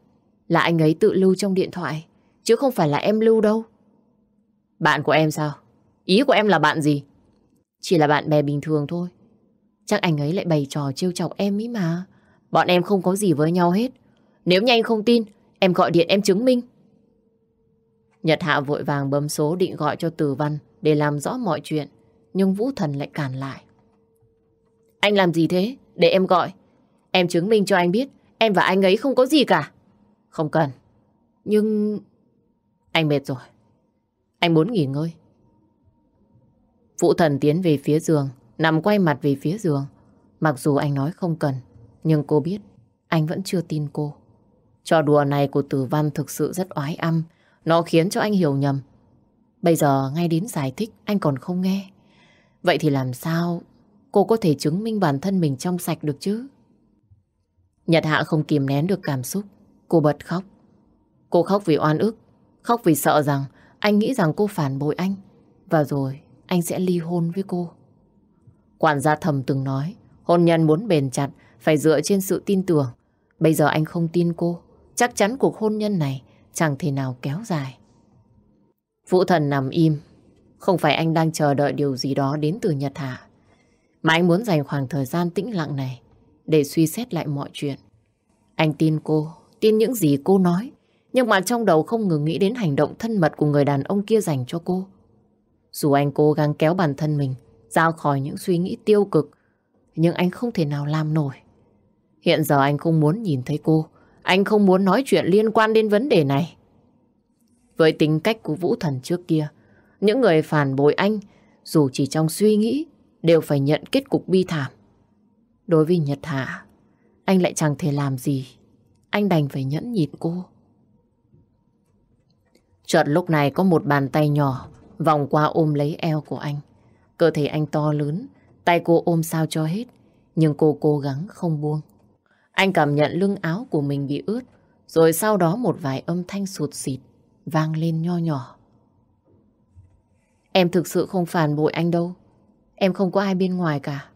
là anh ấy tự lưu trong điện thoại, chứ không phải là em lưu đâu. Bạn của em sao? Ý của em là bạn gì? Chỉ là bạn bè bình thường thôi. Chắc anh ấy lại bày trò trêu chọc em ý mà. Bọn em không có gì với nhau hết. Nếu như anh không tin, em gọi điện em chứng minh. Nhật Hạ vội vàng bấm số định gọi cho Từ Văn để làm rõ mọi chuyện. Nhưng Vũ Thần lại cản lại. Anh làm gì thế? Để em gọi. Em chứng minh cho anh biết em và anh ấy không có gì cả. Không cần. Nhưng... Anh mệt rồi. Anh muốn nghỉ ngơi. Vũ thần tiến về phía giường, nằm quay mặt về phía giường. Mặc dù anh nói không cần, nhưng cô biết anh vẫn chưa tin cô. Trò đùa này của tử văn thực sự rất oái âm. Nó khiến cho anh hiểu nhầm. Bây giờ ngay đến giải thích anh còn không nghe. Vậy thì làm sao cô có thể chứng minh bản thân mình trong sạch được chứ? Nhật Hạ không kìm nén được cảm xúc. Cô bật khóc. Cô khóc vì oan ức Khóc vì sợ rằng anh nghĩ rằng cô phản bội anh. Và rồi anh sẽ ly hôn với cô. Quản gia thầm từng nói, hôn nhân muốn bền chặt phải dựa trên sự tin tưởng. Bây giờ anh không tin cô, chắc chắn cuộc hôn nhân này chẳng thể nào kéo dài. Vũ thần nằm im, không phải anh đang chờ đợi điều gì đó đến từ Nhật Hạ, mà anh muốn dành khoảng thời gian tĩnh lặng này để suy xét lại mọi chuyện. Anh tin cô, tin những gì cô nói, nhưng mà trong đầu không ngừng nghĩ đến hành động thân mật của người đàn ông kia dành cho cô. Dù anh cố gắng kéo bản thân mình ra khỏi những suy nghĩ tiêu cực, nhưng anh không thể nào làm nổi. Hiện giờ anh không muốn nhìn thấy cô, anh không muốn nói chuyện liên quan đến vấn đề này. Với tính cách của Vũ Thần trước kia, những người phản bội anh, dù chỉ trong suy nghĩ, đều phải nhận kết cục bi thảm. Đối với Nhật Hạ, anh lại chẳng thể làm gì. Anh đành phải nhẫn nhịn cô. Chợt lúc này có một bàn tay nhỏ vòng qua ôm lấy eo của anh. Cơ thể anh to lớn, tay cô ôm sao cho hết, nhưng cô cố gắng không buông. Anh cảm nhận lưng áo của mình bị ướt, rồi sau đó một vài âm thanh sụt xịt vang lên nho nhỏ. Em thực sự không phản bội anh đâu. Em không có ai bên ngoài cả.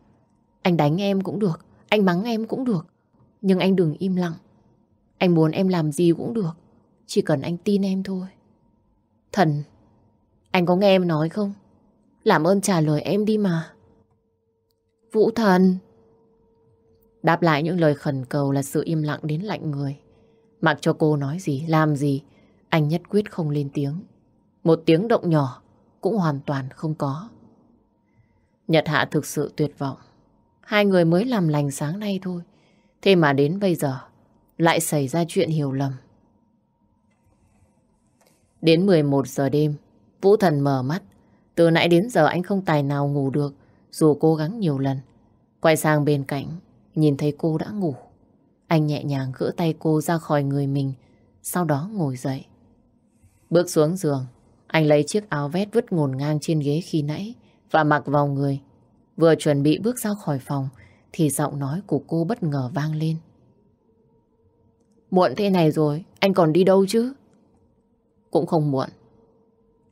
Anh đánh em cũng được, anh mắng em cũng được. Nhưng anh đừng im lặng. Anh muốn em làm gì cũng được. Chỉ cần anh tin em thôi. Thần, anh có nghe em nói không? Làm ơn trả lời em đi mà. Vũ thần. Đáp lại những lời khẩn cầu là sự im lặng đến lạnh người. Mặc cho cô nói gì, làm gì, anh nhất quyết không lên tiếng. Một tiếng động nhỏ cũng hoàn toàn không có. Nhật Hạ thực sự tuyệt vọng. Hai người mới làm lành sáng nay thôi. Thế mà đến bây giờ lại xảy ra chuyện hiểu lầm. Đến 11 giờ đêm, Vũ Thần mở mắt. Từ nãy đến giờ anh không tài nào ngủ được, dù cố gắng nhiều lần. Quay sang bên cạnh, nhìn thấy cô đã ngủ. Anh nhẹ nhàng gỡ tay cô ra khỏi người mình, sau đó ngồi dậy. Bước xuống giường, anh lấy chiếc áo vét vứt ngổn ngang trên ghế khi nãy và mặc vào người. Vừa chuẩn bị bước ra khỏi phòng thì giọng nói của cô bất ngờ vang lên. Muộn thế này rồi, anh còn đi đâu chứ? Cũng không muộn.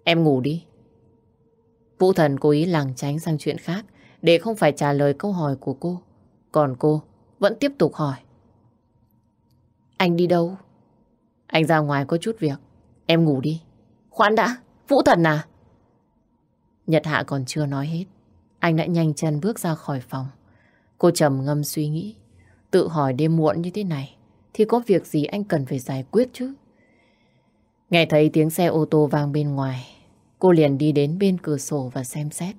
Em ngủ đi. Vũ thần cố ý làng tránh sang chuyện khác để không phải trả lời câu hỏi của cô. Còn cô vẫn tiếp tục hỏi. Anh đi đâu? Anh ra ngoài có chút việc. Em ngủ đi. Khoan đã, Vũ thần à? Nhật Hạ còn chưa nói hết. Anh đã nhanh chân bước ra khỏi phòng. Cô trầm ngâm suy nghĩ. Tự hỏi đêm muộn như thế này thì có việc gì anh cần phải giải quyết chứ? Nghe thấy tiếng xe ô tô vang bên ngoài, cô liền đi đến bên cửa sổ và xem xét.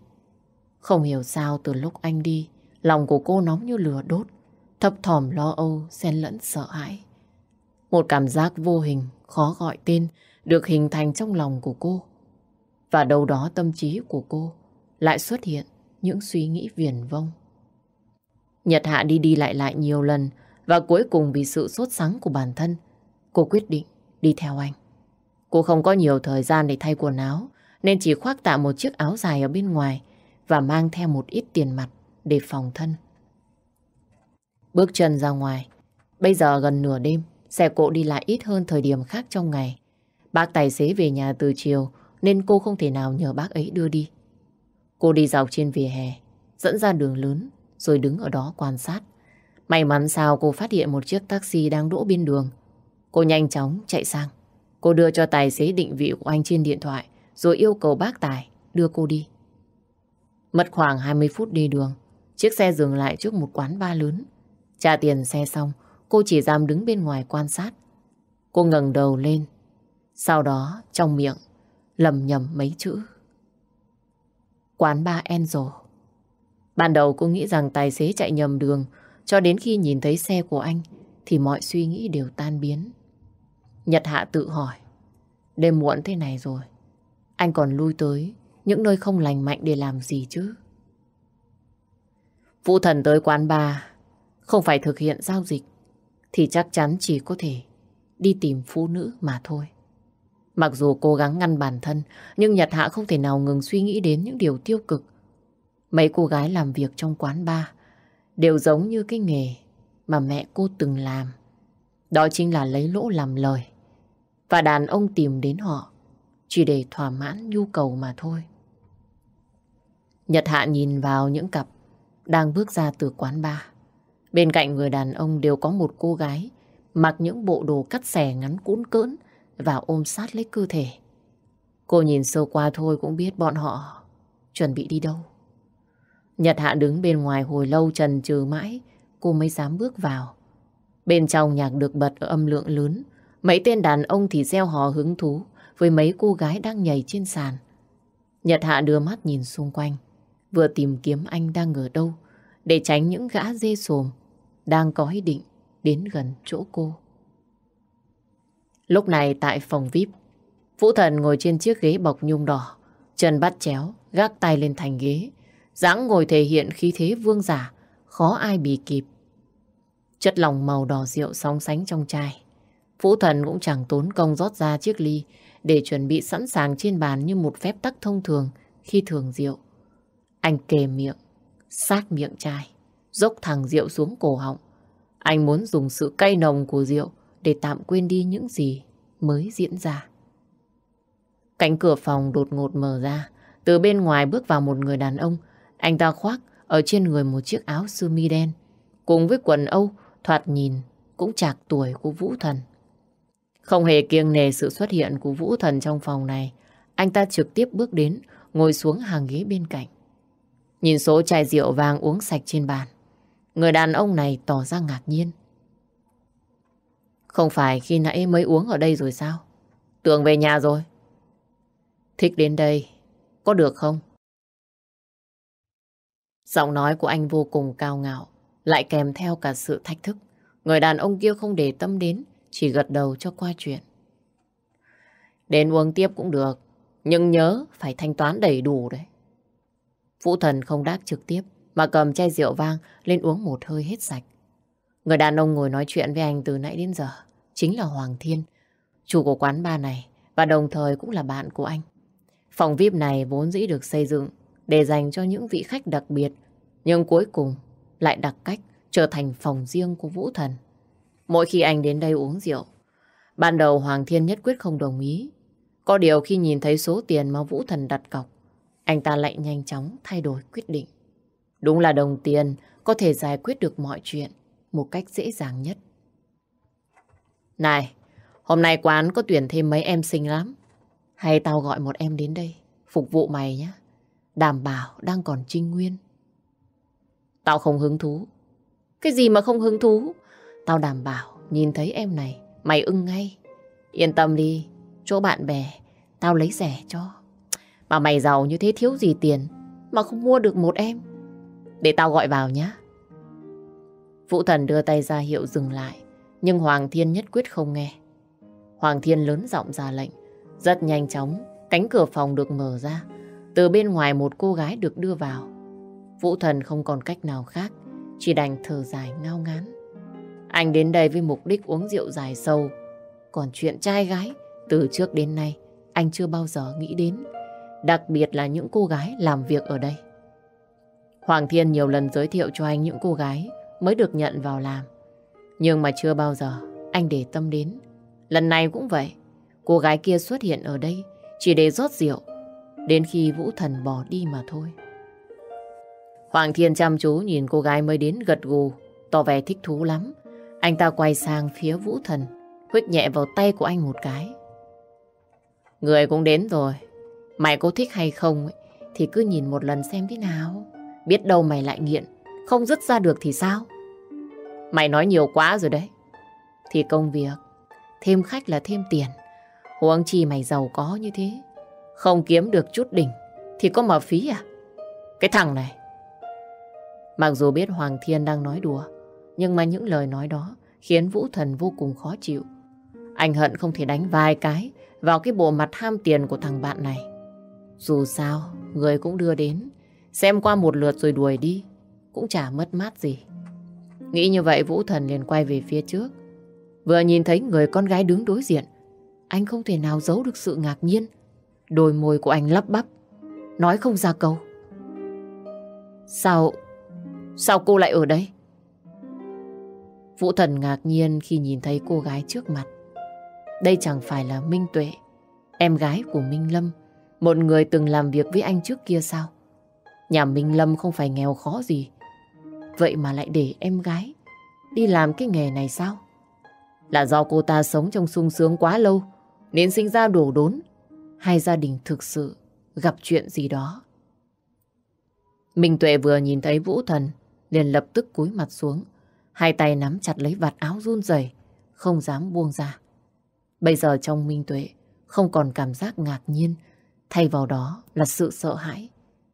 Không hiểu sao từ lúc anh đi, lòng của cô nóng như lửa đốt, thấp thỏm lo âu, xen lẫn sợ hãi. Một cảm giác vô hình, khó gọi tên, được hình thành trong lòng của cô. Và đâu đó tâm trí của cô lại xuất hiện những suy nghĩ viển vông. Nhật Hạ đi đi lại lại nhiều lần và cuối cùng vì sự sốt sắng của bản thân, cô quyết định đi theo anh. Cô không có nhiều thời gian để thay quần áo, nên chỉ khoác tạm một chiếc áo dài ở bên ngoài và mang theo một ít tiền mặt để phòng thân. Bước chân ra ngoài, bây giờ gần nửa đêm, xe cộ đi lại ít hơn thời điểm khác trong ngày. Bác tài xế về nhà từ chiều nên cô không thể nào nhờ bác ấy đưa đi. Cô đi dọc trên vỉa hè, dẫn ra đường lớn rồi đứng ở đó quan sát. May mắn sao cô phát hiện một chiếc taxi đang đỗ bên đường. Cô nhanh chóng chạy sang. Cô đưa cho tài xế định vị của anh trên điện thoại rồi yêu cầu bác Tài đưa cô đi. Mất khoảng 20 phút đi đường, chiếc xe dừng lại trước một quán ba lớn. Trả tiền xe xong, cô chỉ dám đứng bên ngoài quan sát. Cô ngẩng đầu lên, sau đó trong miệng lầm nhầm mấy chữ. Quán ba Angel. Ban đầu cô nghĩ rằng tài xế chạy nhầm đường, cho đến khi nhìn thấy xe của anh thì mọi suy nghĩ đều tan biến. Nhật Hạ tự hỏi, đêm muộn thế này rồi, anh còn lui tới những nơi không lành mạnh để làm gì chứ? Vũ thần tới quán ba không phải thực hiện giao dịch, thì chắc chắn chỉ có thể đi tìm phụ nữ mà thôi. Mặc dù cố gắng ngăn bản thân, nhưng Nhật Hạ không thể nào ngừng suy nghĩ đến những điều tiêu cực. Mấy cô gái làm việc trong quán bar đều giống như cái nghề mà mẹ cô từng làm. Đó chính là lấy lỗ làm lời. và đàn ông tìm đến họ chỉ để thỏa mãn nhu cầu mà thôi. Nhật Hạ nhìn vào những cặp đang bước ra từ quán bar. Bên cạnh người đàn ông đều có một cô gái mặc những bộ đồ cắt xẻ ngắn cũn cỡn và ôm sát lấy cơ thể. Cô nhìn sơ qua thôi cũng biết bọn họ chuẩn bị đi đâu. Nhật Hạ đứng bên ngoài hồi lâu trần trừ mãi, cô mới dám bước vào. Bên trong nhạc được bật ở âm lượng lớn, mấy tên đàn ông thì gieo hò hứng thú với mấy cô gái đang nhảy trên sàn. Nhật Hạ đưa mắt nhìn xung quanh, vừa tìm kiếm anh đang ở đâu, để tránh những gã dê sồm đang có ý định đến gần chỗ cô. Lúc này tại phòng VIP, Vũ Thần ngồi trên chiếc ghế bọc nhung đỏ, chân bắt chéo, gác tay lên thành ghế, dáng ngồi thể hiện khí thế vương giả, khó ai bì kịp. Chất lòng màu đỏ rượu song sánh trong chai. Vũ Thần cũng chẳng tốn công rót ra chiếc ly để chuẩn bị sẵn sàng trên bàn như một phép tắc thông thường khi thường rượu. Anh kề miệng, sát miệng chai, dốc thẳng rượu xuống cổ họng. Anh muốn dùng sự cay nồng của rượu để tạm quên đi những gì mới diễn ra. Cánh cửa phòng đột ngột mở ra, từ bên ngoài bước vào một người đàn ông. Anh ta khoác ở trên người một chiếc áo sơ mi đen, cùng với quần Âu thoạt nhìn cũng chạc tuổi của Vũ Thần. Không hề kiêng nề sự xuất hiện của Vũ Thần trong phòng này, anh ta trực tiếp bước đến, ngồi xuống hàng ghế bên cạnh. Nhìn số chai rượu vàng uống sạch trên bàn, người đàn ông này tỏ ra ngạc nhiên. Không phải khi nãy mới uống ở đây rồi sao? Tưởng về nhà rồi. Thích đến đây, có được không? Giọng nói của anh vô cùng cao ngạo, lại kèm theo cả sự thách thức. Người đàn ông kia không để tâm đến, chỉ gật đầu cho qua chuyện. Đến uống tiếp cũng được, nhưng nhớ phải thanh toán đầy đủ đấy. Vũ thần không đáp trực tiếp, mà cầm chai rượu vang lên uống một hơi hết sạch. Người đàn ông ngồi nói chuyện với anh từ nãy đến giờ, chính là Hoàng Thiên, chủ của quán bar này, và đồng thời cũng là bạn của anh. Phòng VIP này vốn dĩ được xây dựng để dành cho những vị khách đặc biệt, nhưng cuối cùng lại đặc cách trở thành phòng riêng của Vũ Thần. Mỗi khi anh đến đây uống rượu, ban đầu Hoàng Thiên nhất quyết không đồng ý. Có điều khi nhìn thấy số tiền mà Vũ Thần đặt cọc, anh ta lại nhanh chóng thay đổi quyết định. Đúng là đồng tiền có thể giải quyết được mọi chuyện một cách dễ dàng nhất. Này, hôm nay quán có tuyển thêm mấy em xinh lắm. Hay tao gọi một em đến đây, phục vụ mày nhé. Đảm bảo đang còn trinh nguyên. Tao không hứng thú. Cái gì mà không hứng thú? Tao đảm bảo nhìn thấy em này, mày ưng ngay. Yên tâm đi, chỗ bạn bè, tao lấy rẻ cho. Mà mày giàu như thế thiếu gì tiền mà không mua được một em. Để tao gọi vào nhá. Vũ Thần đưa tay ra hiệu dừng lại, nhưng Hoàng Thiên nhất quyết không nghe. Hoàng Thiên lớn giọng ra lệnh. Rất nhanh chóng, cánh cửa phòng được mở ra. Từ bên ngoài một cô gái được đưa vào. Vũ Thần không còn cách nào khác, chỉ đành thở dài ngao ngán. Anh đến đây với mục đích uống rượu dài sâu. Còn chuyện trai gái, từ trước đến nay, anh chưa bao giờ nghĩ đến. Đặc biệt là những cô gái làm việc ở đây. Hoàng Thiên nhiều lần giới thiệu cho anh những cô gái mới được nhận vào làm. Nhưng mà chưa bao giờ anh để tâm đến. Lần này cũng vậy. Cô gái kia xuất hiện ở đây chỉ để rót rượu, đến khi Vũ Thần bỏ đi mà thôi. Hoàng Thiên chăm chú nhìn cô gái mới đến gật gù, tỏ vẻ thích thú lắm. Anh ta quay sang phía Vũ Thần, huyết nhẹ vào tay của anh một cái. Người cũng đến rồi, mày có thích hay không ấy, thì cứ nhìn một lần xem thế nào. Biết đâu mày lại nghiện, không dứt ra được thì sao? Mày nói nhiều quá rồi đấy. Thì công việc, thêm khách là thêm tiền. Huống chi mày giàu có như thế. Không kiếm được chút đỉnh thì có mà phí à? Cái thằng này. Mặc dù biết Hoàng Thiên đang nói đùa, nhưng mà những lời nói đó khiến Vũ Thần vô cùng khó chịu. Anh hận không thể đánh vài cái vào cái bộ mặt ham tiền của thằng bạn này. Dù sao, người cũng đưa đến, xem qua một lượt rồi đuổi đi, cũng chả mất mát gì. Nghĩ như vậy Vũ Thần liền quay về phía trước. Vừa nhìn thấy người con gái đứng đối diện, anh không thể nào giấu được sự ngạc nhiên. Đôi môi của anh lắp bắp, nói không ra câu. Sao, sao cô lại ở đây? Vũ Thần ngạc nhiên khi nhìn thấy cô gái trước mặt. Đây chẳng phải là Minh Tuệ, em gái của Minh Lâm, một người từng làm việc với anh trước kia sao? Nhà Minh Lâm không phải nghèo khó gì. Vậy mà lại để em gái đi làm cái nghề này sao? Là do cô ta sống trong sung sướng quá lâu, nên sinh ra đổ đốn hay gia đình thực sự gặp chuyện gì đó. Minh Tuệ vừa nhìn thấy Vũ Thần, liền lập tức cúi mặt xuống, hai tay nắm chặt lấy vạt áo run rẩy, không dám buông ra. Bây giờ trong Minh Tuệ không còn cảm giác ngạc nhiên, thay vào đó là sự sợ hãi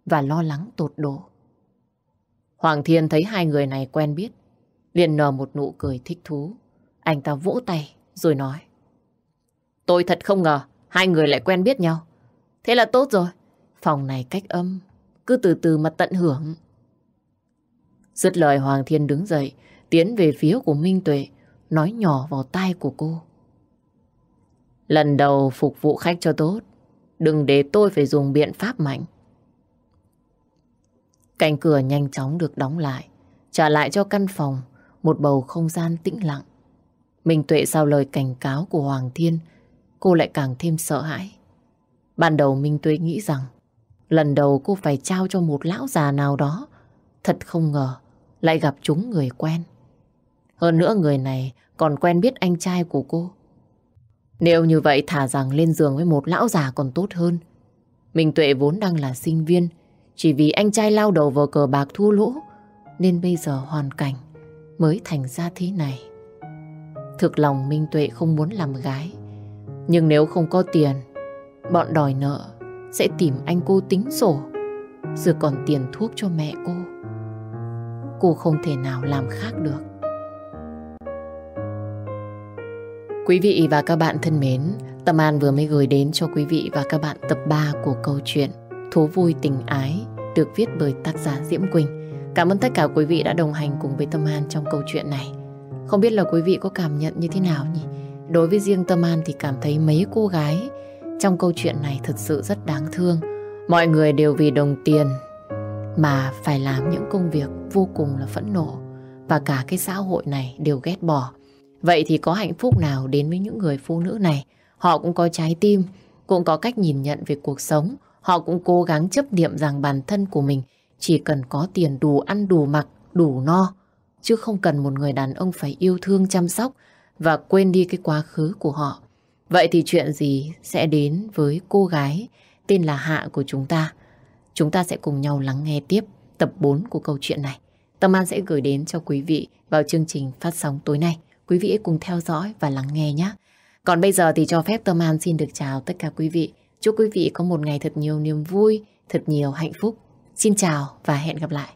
và lo lắng tột độ. Hoàng Thiên thấy hai người này quen biết liền nở một nụ cười thích thú. Anh ta vỗ tay rồi nói Tôi thật không ngờ hai người lại quen biết nhau. Thế là tốt rồi. Phòng này cách âm, cứ từ từ mà tận hưởng. Dứt lời Hoàng Thiên đứng dậy, tiến về phía của Minh Tuệ, nói nhỏ vào tai của cô. Lần đầu phục vụ khách cho tốt, đừng để tôi phải dùng biện pháp mạnh. Cánh cửa nhanh chóng được đóng lại, trả lại cho căn phòng một bầu không gian tĩnh lặng. Minh Tuệ sau lời cảnh cáo của Hoàng Thiên, cô lại càng thêm sợ hãi. Ban đầu Minh Tuệ nghĩ rằng lần đầu cô phải trao cho một lão già nào đó. Thật không ngờ lại gặp chúng người quen. Hơn nữa người này còn quen biết anh trai của cô. Nếu như vậy thả rằng lên giường với một lão già còn tốt hơn. Minh Tuệ vốn đang là sinh viên, chỉ vì anh trai lao đầu vào cờ bạc thua lỗ, nên bây giờ hoàn cảnh mới thành ra thế này. Thực lòng Minh Tuệ không muốn làm gái, nhưng nếu không có tiền, bọn đòi nợ sẽ tìm anh cô tính sổ, rồi còn tiền thuốc cho mẹ cô. Cô không thể nào làm khác được. Quý vị và các bạn thân mến, Tâm An vừa mới gửi đến cho quý vị và các bạn tập 3 của câu chuyện Thú vui tình ái được viết bởi tác giả Diễm Quỳnh. Cảm ơn tất cả quý vị đã đồng hành cùng với Tâm An trong câu chuyện này. Không biết là quý vị có cảm nhận như thế nào nhỉ? Đối với riêng Tâm An thì cảm thấy mấy cô gái trong câu chuyện này thật sự rất đáng thương. Mọi người đều vì đồng tiền mà phải làm những công việc vô cùng là phẫn nộ và cả cái xã hội này đều ghét bỏ. Vậy thì có hạnh phúc nào đến với những người phụ nữ này? Họ cũng có trái tim, cũng có cách nhìn nhận về cuộc sống. Họ cũng cố gắng chấp niệm rằng bản thân của mình chỉ cần có tiền đủ ăn đủ mặc, đủ no. Chứ không cần một người đàn ông phải yêu thương chăm sóc và quên đi cái quá khứ của họ. Vậy thì chuyện gì sẽ đến với cô gái tên là Hạ của chúng ta? Chúng ta sẽ cùng nhau lắng nghe tiếp tập 4 của câu chuyện này. Tâm An sẽ gửi đến cho quý vị vào chương trình phát sóng tối nay. Quý vị cùng theo dõi và lắng nghe nhé. Còn bây giờ thì cho phép Tâm An xin được chào tất cả quý vị. Chúc quý vị có một ngày thật nhiều niềm vui, thật nhiều hạnh phúc. Xin chào và hẹn gặp lại.